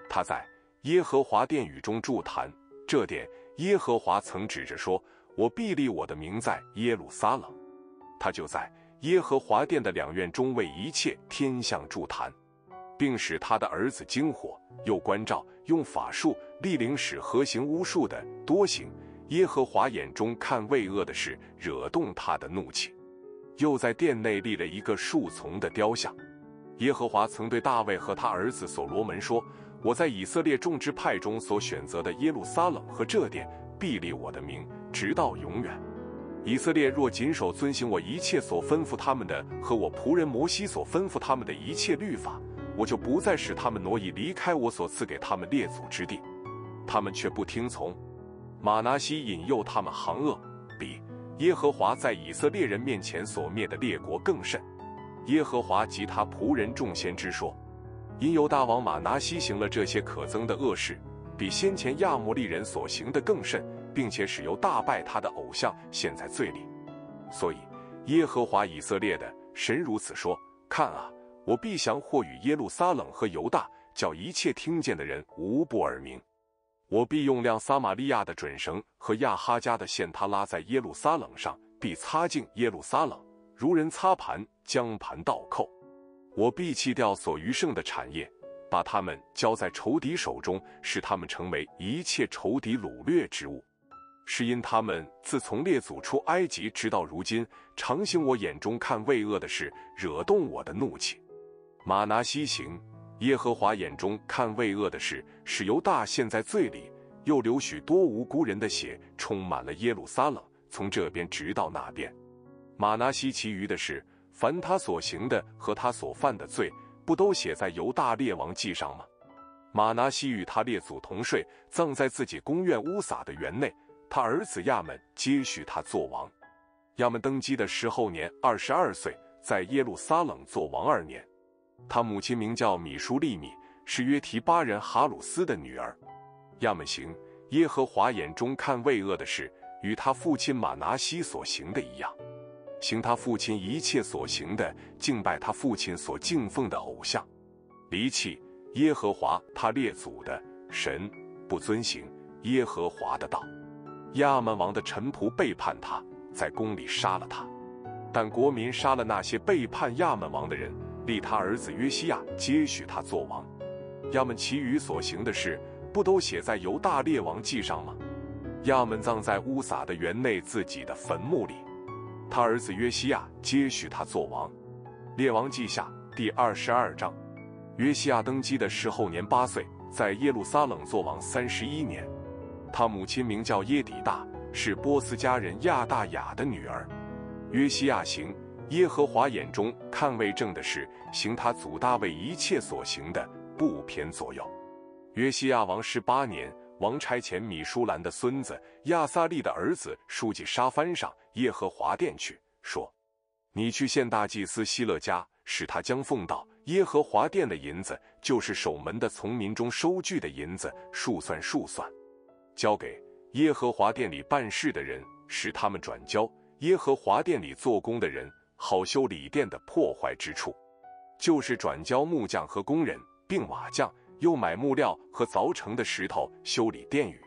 他在耶和华殿宇中筑坛，这点耶和华曾指着说：“我必立我的名在耶路撒冷。”他就在耶和华殿的两院中为一切天象筑坛。并使他的儿子惊火，又关照用法术、立灵使和行巫术的多行。耶和华眼中看为恶的事，惹动他的怒气。又在殿内立了一个树丛的雕像。耶和华曾对大卫和他儿子所罗门说：“我在以色列众支派中所选择的耶路撒冷和这殿，必立我的名，直到永远。以色列若谨守遵行我一切所吩咐他们的，和我仆人摩西所吩咐他们的一切律法。”我就不再使他们挪移离开我所赐给他们列祖之地，他们却不听从。马拿西引诱他们行恶，比耶和华在以色列人面前所灭的列国更甚。耶和华及他仆人众先知说：因犹大王马拿西行了这些可憎的恶事，比先前亚摩利人所行的更甚，并且使犹大拜他的偶像，陷在罪里。所以耶和华以色列的神如此说：看啊！我必降祸与耶路撒冷和犹大，叫一切听见的人无不耳鸣。我必用亮撒玛利亚的准绳和亚哈家的线，他拉在耶路撒冷上，必擦净耶路撒冷，如人擦盘，将盘倒扣。我必弃掉所余剩的产业，把他们交在仇敌手中，使他们成为一切仇敌掳掠之物。是因他们自从列祖出埃及直到如今，常行我眼中看为恶的事，惹动我的怒气。马拿西行耶和华眼中看为恶的事，使犹大陷在罪里，又流许多无辜人的血，充满了耶路撒冷，从这边直到那边。马拿西其余的事，凡他所行的和他所犯的罪，不都写在犹大列王记上吗？马拿西与他列祖同睡，葬在自己宫院乌撒的园内。他儿子亚门接续他做王。亚门登基的时候年二十二岁，在耶路撒冷做王二年。他母亲名叫米舒利米，是约提巴人哈鲁斯的女儿。亚门行耶和华眼中看为恶的事，与他父亲马拿西所行的一样，行他父亲一切所行的，敬拜他父亲所敬奉的偶像，离弃耶和华他列祖的神，不遵行耶和华的道。亚门王的臣仆背叛他，在宫里杀了他，但国民杀了那些背叛亚门王的人。立他儿子约西亚接续他做王，亚门其余所行的事，不都写在犹大列王记上吗？亚门葬在乌撒的园内自己的坟墓里。他儿子约西亚接续他做王。列王记下第二十二章。约西亚登基的时候年八岁，在耶路撒冷做王三十一年。他母亲名叫耶底大，是波斯家人亚大雅的女儿。约西亚行耶和华眼中看为正的事，行他祖大卫一切所行的，不偏左右。约西亚王十八年，王差遣米舒兰的孙子亚撒利的儿子书记沙番上耶和华殿去，说：“你去见大祭司希勒家，使他将奉到耶和华殿的银子，就是守门的从民中收据的银子，数算数算，交给耶和华殿里办事的人，使他们转交。耶和华殿里做工的人，好修理殿的破坏之处，就是转交木匠和工人，并瓦匠，又买木料和凿成的石头修理殿宇，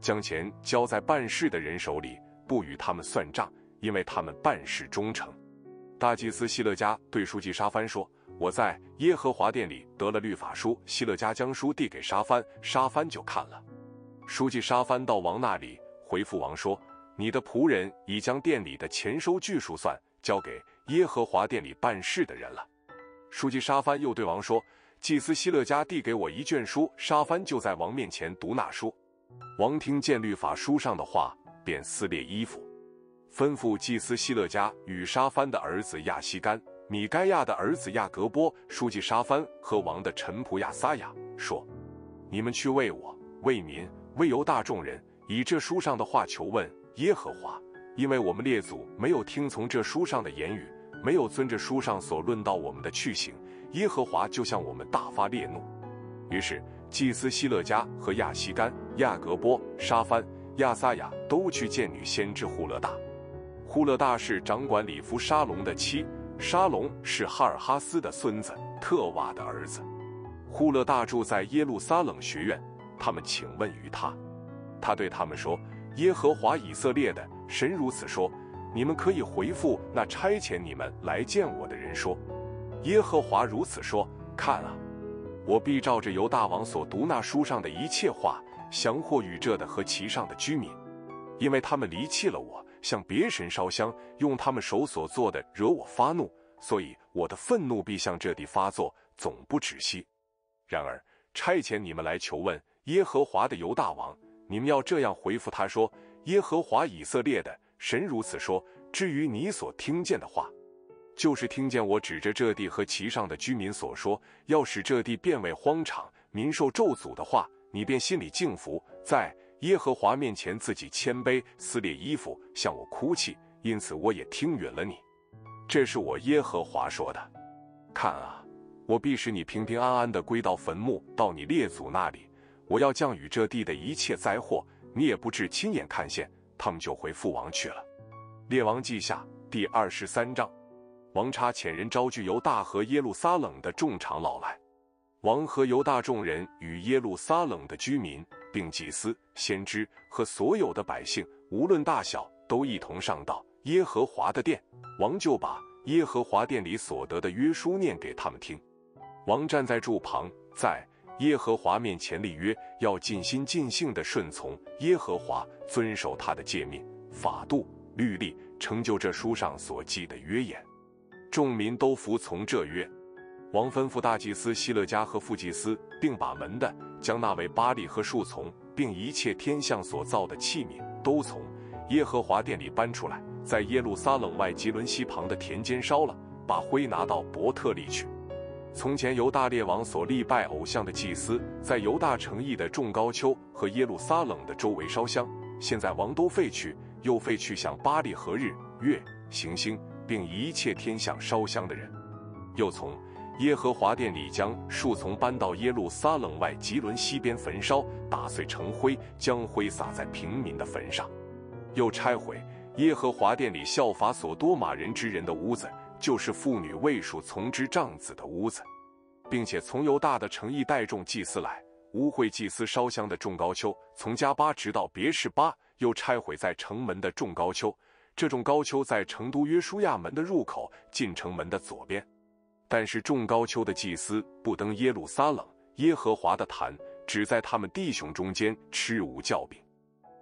将钱交在办事的人手里，不与他们算账，因为他们办事忠诚。大祭司希勒家对书记沙番说。我在耶和华殿里得了律法书，希勒家将书递给沙番，沙番就看了。书记沙番到王那里回复王说：“你的仆人已将店里的钱收据数算交给耶和华殿里办事的人了。”书记沙番又对王说：“祭司希勒家递给我一卷书，沙番就在王面前读那书。王听见律法书上的话，便撕裂衣服，吩咐祭司希勒家与沙番的儿子亚西干。”米该亚的儿子亚格波，书记沙番和王的臣仆亚撒亚说：“你们去为我、为民、为犹大众人，以这书上的话求问耶和华，因为我们列祖没有听从这书上的言语，没有遵着书上所论到我们的去行，耶和华就向我们大发烈怒。”于是祭司希勒家和亚西干、亚格波、沙番、亚撒亚都去见女先知呼勒大。呼勒大是掌管礼服沙龙的妻。沙龙是哈尔哈斯的孙子特瓦的儿子，呼勒大住在耶路撒冷学院。他们请问于他，他对他们说：“耶和华以色列的神如此说：你们可以回复那差遣你们来见我的人说：耶和华如此说：看啊，我必照着犹大王所读那书上的一切话，降祸与这的和其上的居民，因为他们离弃了我。”向别神烧香，用他们手所做的惹我发怒，所以我的愤怒必向这地发作，总不止息。然而差遣你们来求问耶和华的犹大王，你们要这样回复他说：耶和华以色列的神如此说：至于你所听见的话，就是听见我指着这地和其上的居民所说，要使这地变为荒场，民受咒诅的话，你便心里敬服，在。耶和华面前，自己谦卑，撕裂衣服，向我哭泣，因此我也听允了你。这是我耶和华说的。看啊，我必使你平平安安的归到坟墓，到你列祖那里。我要降雨这地的一切灾祸，你也不至亲眼看见，他们就回父王去了。列王记下第二十三章，王差遣人招聚犹大和耶路撒冷的众长老来，王和犹大众人与耶路撒冷的居民。并祭司、先知和所有的百姓，无论大小，都一同上到耶和华的殿。王就把耶和华殿里所得的约书念给他们听。王站在柱旁，在耶和华面前立约，要尽心尽性的顺从耶和华，遵守他的诫命、法度、律例，成就这书上所记的约言。众民都服从这约。王吩咐大祭司希勒家和副祭司，并把门的将那位巴利和树丛，并一切天象所造的器皿，都从耶和华殿里搬出来，在耶路撒冷外吉伦西旁的田间烧了，把灰拿到伯特利去。从前犹大列王所立拜偶像的祭司，在犹大城邑的众高丘和耶路撒冷的周围烧香，现在王都废去，又废去向巴利和日月行星，并一切天象烧香的人，又从。耶和华殿里将树丛搬到耶路撒冷外吉伦西边焚烧，打碎成灰，将灰撒在平民的坟上。又拆毁耶和华殿里效法所多玛人之人的屋子，就是妇女未属从之丈子的屋子，并且从犹大的诚意带众祭司来污秽祭司烧香的众高丘，从加巴直到别是巴，又拆毁在城门的众高丘。这种高丘在成都约书亚门的入口进城门的左边。但是众高丘的祭司不登耶路撒冷耶和华的坛，只在他们弟兄中间吃无教饼，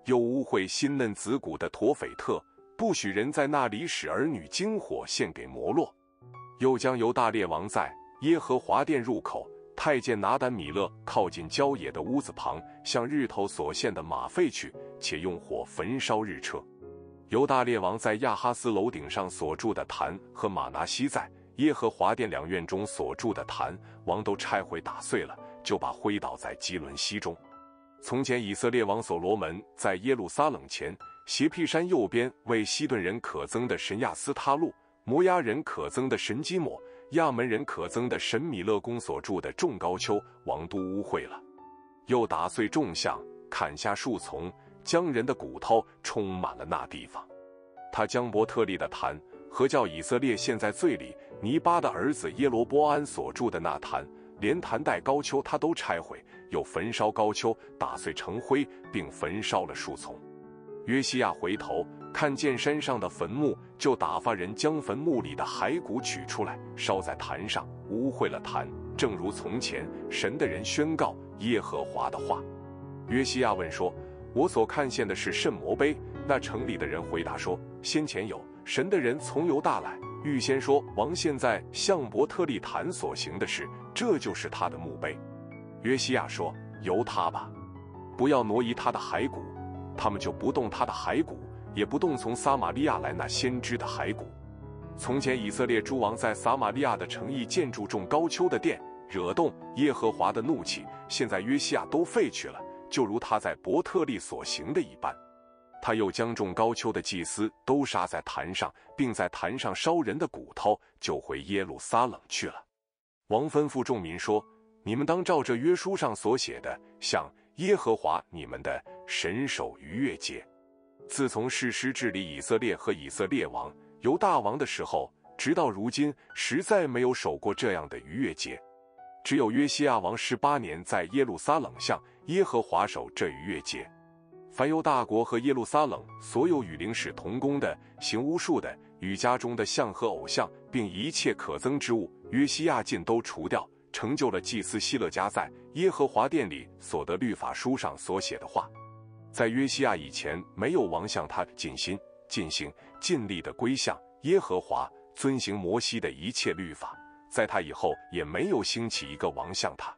又污秽新嫩子骨的陀斐特，不许人在那里使儿女经火献给摩洛，又将犹大列王在耶和华殿入口太监拿丹米勒靠近郊野的屋子旁，向日头所献的马废去，且用火焚烧日车。犹大列王在亚哈斯楼顶上所住的坛和马拿西在耶和华殿两院中所住的坛，王都拆毁打碎了，就把灰倒在基伦西中。从前以色列王所罗门在耶路撒冷前斜僻山右边为西顿人可憎的神亚斯他路、摩押人可憎的神基抹。亚门人可憎的神米勒公所住的众高丘，王都污秽了，又打碎众像，砍下树丛，将人的骨头充满了那地方。他将伯特利的坛和叫以色列陷在罪里尼巴的儿子耶罗波安所住的那坛，连坛带高丘，他都拆毁，又焚烧高丘，打碎成灰，并焚烧了树丛。约西亚回头。看见山上的坟墓，就打发人将坟墓里的骸骨取出来，烧在坛上，污秽了坛。正如从前神的人宣告耶和华的话。约西亚问说：“我所看见的是圣魔碑？”那城里的人回答说：“先前有神的人从犹大来，预先说王现在向伯特利坛所行的事，这就是他的墓碑。”约西亚说：“由他吧，不要挪移他的骸骨。”他们就不动他的骸骨。也不动从撒玛利亚来那先知的骸骨。从前以色列诸王在撒玛利亚的城邑建筑中高丘的殿，惹动耶和华的怒气。现在约西亚都废去了，就如他在伯特利所行的一般。他又将众高丘的祭司都杀在坛上，并在坛上烧人的骨头，就回耶路撒冷去了。王吩咐众民说：“你们当照着约书上所写的，向耶和华你们的神守逾越节。”自从誓师治理以色列和以色列王犹大王的时候，直到如今，实在没有守过这样的逾越节。只有约西亚王十八年在耶路撒冷向耶和华守这逾越节。凡犹大国和耶路撒冷所有与灵使同工的、行巫术的、与家中的像和偶像，并一切可憎之物，约西亚尽都除掉，成就了祭司希勒家在耶和华殿里所得律法书上所写的话。在约西亚以前，没有王向他尽心、尽性、尽力的归向耶和华，遵行摩西的一切律法。在他以后，也没有兴起一个王向他。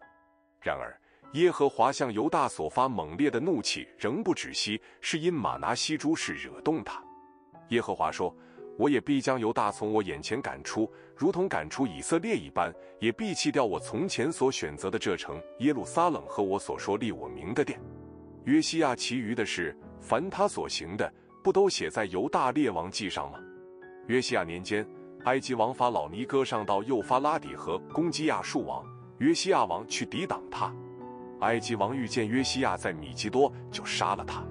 然而，耶和华向犹大所发猛烈的怒气仍不止息，是因马拿西诸事惹动他。耶和华说：“我也必将犹大从我眼前赶出，如同赶出以色列一般；也必弃掉我从前所选择的这城耶路撒冷和我所说立我名的殿。”约西亚其余的事，凡他所行的，不都写在犹大列王记上吗？约西亚年间，埃及王法老尼哥上到幼发拉底河攻击亚述王，约西亚王去抵挡他。埃及王遇见约西亚在米基多，就杀了他。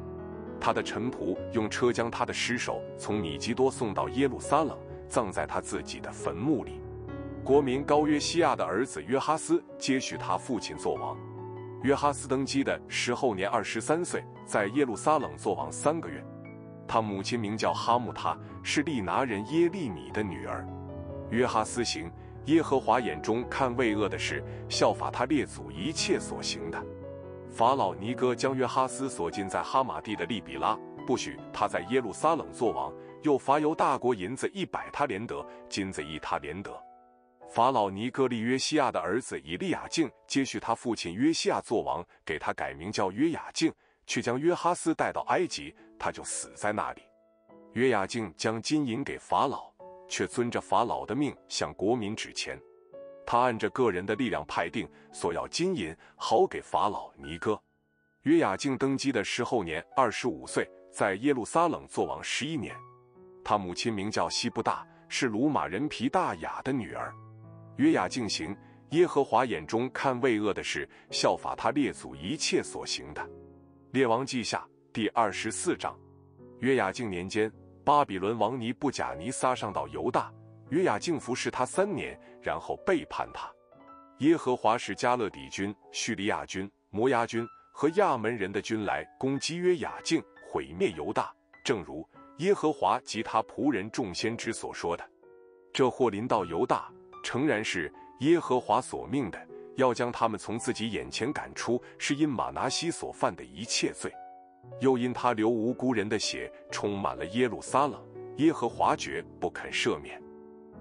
他的臣仆用车将他的尸首从米基多送到耶路撒冷，葬在他自己的坟墓里。国民高约西亚的儿子约哈斯接续他父亲做王。约哈斯登基的时候年二十三岁，在耶路撒冷做王三个月。他母亲名叫哈木他，是利拿人耶利米的女儿。约哈斯行耶和华眼中看为恶的事，效法他列祖一切所行的。法老尼哥将约哈斯锁禁在哈马地的利比拉，不许他在耶路撒冷作王，又罚由大国银子一百他连得，金子一他连得。法老尼哥利约西亚的儿子以利亚敬接续他父亲约西亚做王，给他改名叫约雅敬，却将约哈斯带到埃及，他就死在那里。约雅敬将金银给法老，却遵着法老的命向国民指钱。他按着个人的力量派定，索要金银，好给法老尼哥。约雅敬登基的时候年二十五岁，在耶路撒冷做王十一年。他母亲名叫西布大，是鲁马人皮大雅的女儿。约雅敬行耶和华眼中看为恶的事，效法他列祖一切所行的。列王记下第二十四章。约雅敬年间，巴比伦王尼布甲尼撒上到犹大，约雅敬服侍他三年，然后背叛他。耶和华使加勒底军、叙利亚军、摩押军和亚门人的军来攻击约雅敬，毁灭犹大，正如耶和华及他仆人众先知所说的。这祸临到犹大。诚然是耶和华所命的，要将他们从自己眼前赶出，是因马拿西所犯的一切罪，又因他流无辜人的血充满了耶路撒冷，耶和华绝不肯赦免。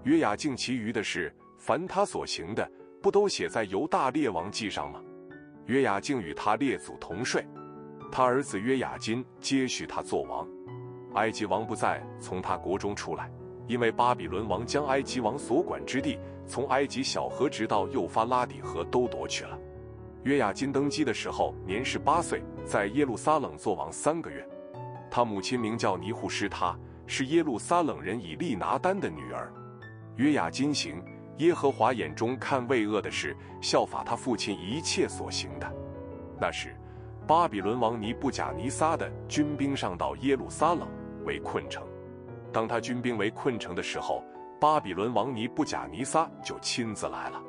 约雅敬其余的事，凡他所行的，不都写在犹大列王记上吗？约雅敬与他列祖同睡，他儿子约雅金接续他做王。埃及王不再从他国中出来，因为巴比伦王将埃及王所管之地，从埃及小河直到幼发拉底河都夺去了。约雅金登基的时候年十八岁，在耶路撒冷做王三个月。他母亲名叫尼户施他，是耶路撒冷人以利拿丹的女儿。约雅金行耶和华眼中看为恶的事，效法他父亲一切所行的。那时，巴比伦王尼布甲尼撒的军兵上到耶路撒冷为困城。当他军兵为困城的时候，巴比伦王尼布甲尼撒就亲自来了。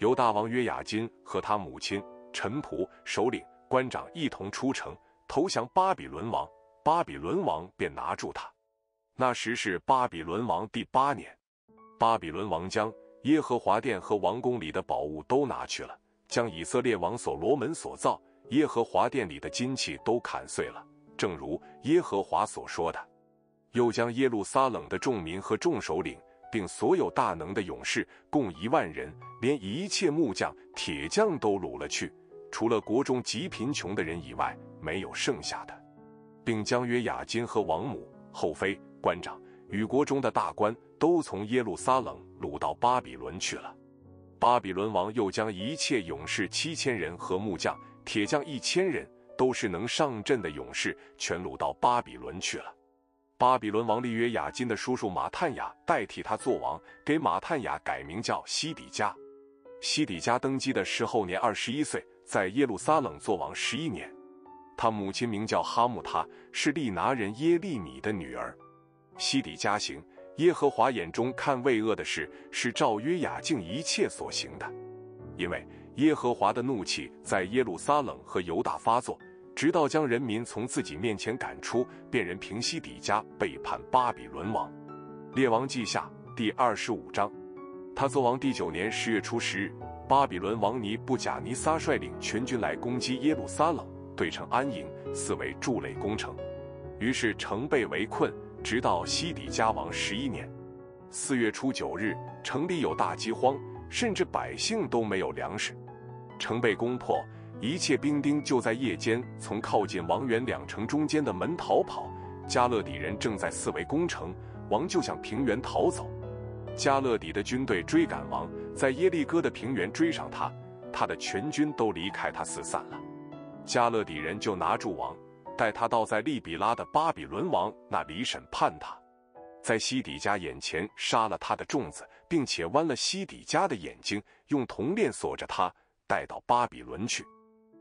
犹大王约雅金和他母亲、臣仆、首领、官长一同出城投降巴比伦王，巴比伦王便拿住他。那时是巴比伦王第八年。巴比伦王将耶和华殿和王宫里的宝物都拿去了，将以色列王所罗门所造耶和华殿里的金器都砍碎了，正如耶和华所说的。又将耶路撒冷的众民和众首领，并所有大能的勇士，共一万人，连一切木匠、铁匠都掳了去，除了国中极贫穷的人以外，没有剩下的，并将约雅金和王母、后妃、官长。与国中的大官都从耶路撒冷掳到巴比伦去了。巴比伦王又将一切勇士七千人和木匠、铁匠一千人，都是能上阵的勇士，全掳到巴比伦去了。巴比伦王利约雅金的叔叔马探雅代替他做王，给马探雅改名叫西底家。西底家登基的时候年二十一岁，在耶路撒冷做王十一年。他母亲名叫哈木他，是利拿人耶利米的女儿。西底家行耶和华眼中看为恶的事，是照约雅敬一切所行的，因为耶和华的怒气在耶路撒冷和犹大发作，直到将人民从自己面前赶出，便人平西底家背叛巴比伦王。列王记下第二十五章，他作王第九年十月初十日，巴比伦王尼布甲尼撒率领全军来攻击耶路撒冷，对城安营，四围筑垒攻城，于是城被围困。直到西底家王十一年四月初九日，城里有大饥荒，甚至百姓都没有粮食。城被攻破，一切兵丁就在夜间从靠近王园两城中间的门逃跑。加勒底人正在四围攻城，王就向平原逃走。加勒底的军队追赶王，在耶利哥的平原追上他，他的全军都离开他四散了。加勒底人就拿住王。带他到在利比拉的巴比伦王那里审判他，在西底家眼前杀了他的粽子，并且剜了西底家的眼睛，用铜链锁着他，带到巴比伦去。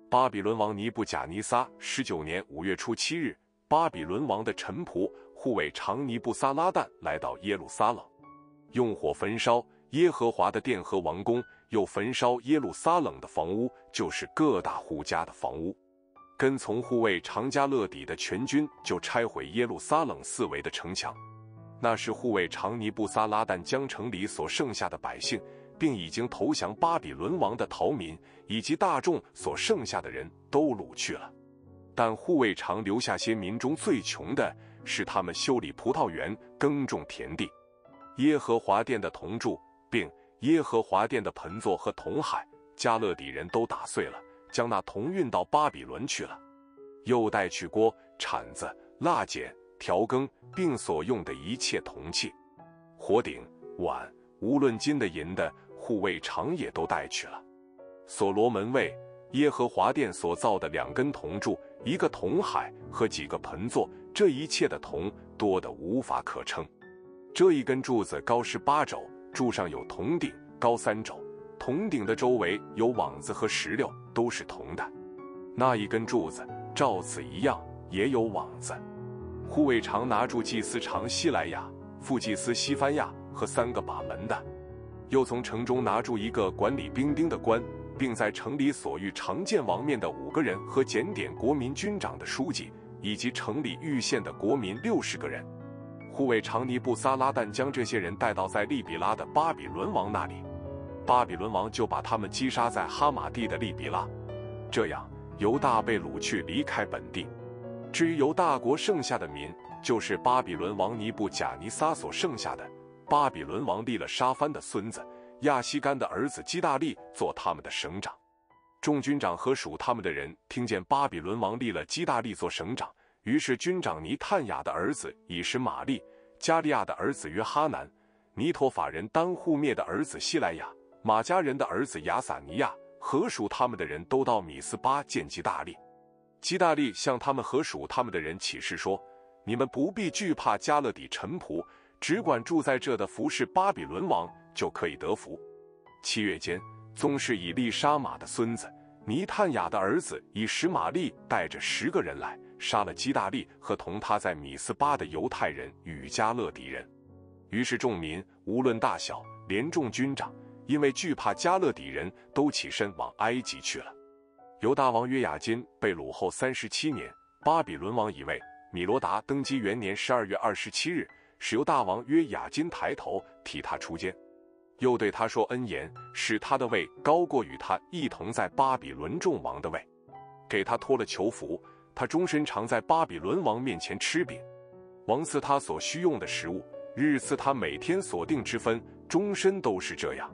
巴比伦王尼布甲尼撒十九年五月初七日，巴比伦王的臣仆护卫长尼布撒拉旦来到耶路撒冷，用火焚烧耶和华的殿和王宫，又焚烧耶路撒冷的房屋，就是各大户家的房屋。跟从护卫长加勒底的全军就拆毁耶路撒冷四围的城墙，那是护卫长尼布撒拉旦将城里所剩下的百姓，并已经投降巴比伦王的逃民以及大众所剩下的人都掳去了。但护卫长留下些民中最穷的，使他们修理葡萄园、耕种田地。耶和华殿的铜柱，并耶和华殿的盆座和铜海，加勒底人都打碎了。将那铜运到巴比伦去了，又带去锅、铲子、蜡剪、调羹，并所用的一切铜器、火鼎、碗，无论金的、银的，护卫长也都带去了。所罗门为耶和华殿所造的两根铜柱、一个铜海和几个盆座，这一切的铜多得无法可称。这一根柱子高十八肘，柱上有铜顶，高三肘。铜顶的周围有网子和石榴，都是铜的。那一根柱子照此一样，也有网子。护卫长拿住祭司长西莱亚、副祭司西番亚和三个把门的，又从城中拿住一个管理兵丁的官，并在城里所遇常见王面的五个人和检点国民军长的书记，以及城里遇县的国民六十个人。护卫长尼布撒拉旦将这些人带到在利比拉的巴比伦王那里。巴比伦王就把他们击杀在哈马地的利比拉，这样犹大被掳去离开本地。至于犹大国剩下的民，就是巴比伦王尼布贾尼撒所剩下的。巴比伦王立了沙番的孙子，亚西干的儿子基大利做他们的省长。众军长和属他们的人听见巴比伦王立了基大利做省长，于是军长尼探雅的儿子以实玛利、加利亚的儿子约哈南、尼陀法人丹户灭的儿子希莱亚、马家人的儿子亚撒尼亚和属他们的人都到米斯巴见基大利。基大利向他们和属他们的人起誓说：“你们不必惧怕加勒底臣仆，只管住在这的服侍巴比伦王，就可以得福。”七月间。宗室以利沙玛的孙子尼探雅的儿子以实玛利带着十个人来，杀了基大利和同他在米斯巴的犹太人与加勒底人。于是众民无论大小，连众军长，因为惧怕加勒底人，都起身往埃及去了。犹大王约雅金被掳后三十七年，巴比伦王以位米罗达登基元年十二月二十七日，使由大王约雅金抬头替他出监。又对他说恩言，使他的位高过与他一同在巴比伦众王的位，给他脱了囚服，他终身常在巴比伦王面前吃饼，王赐他所需用的食物，日赐他每天所定之分，终身都是这样。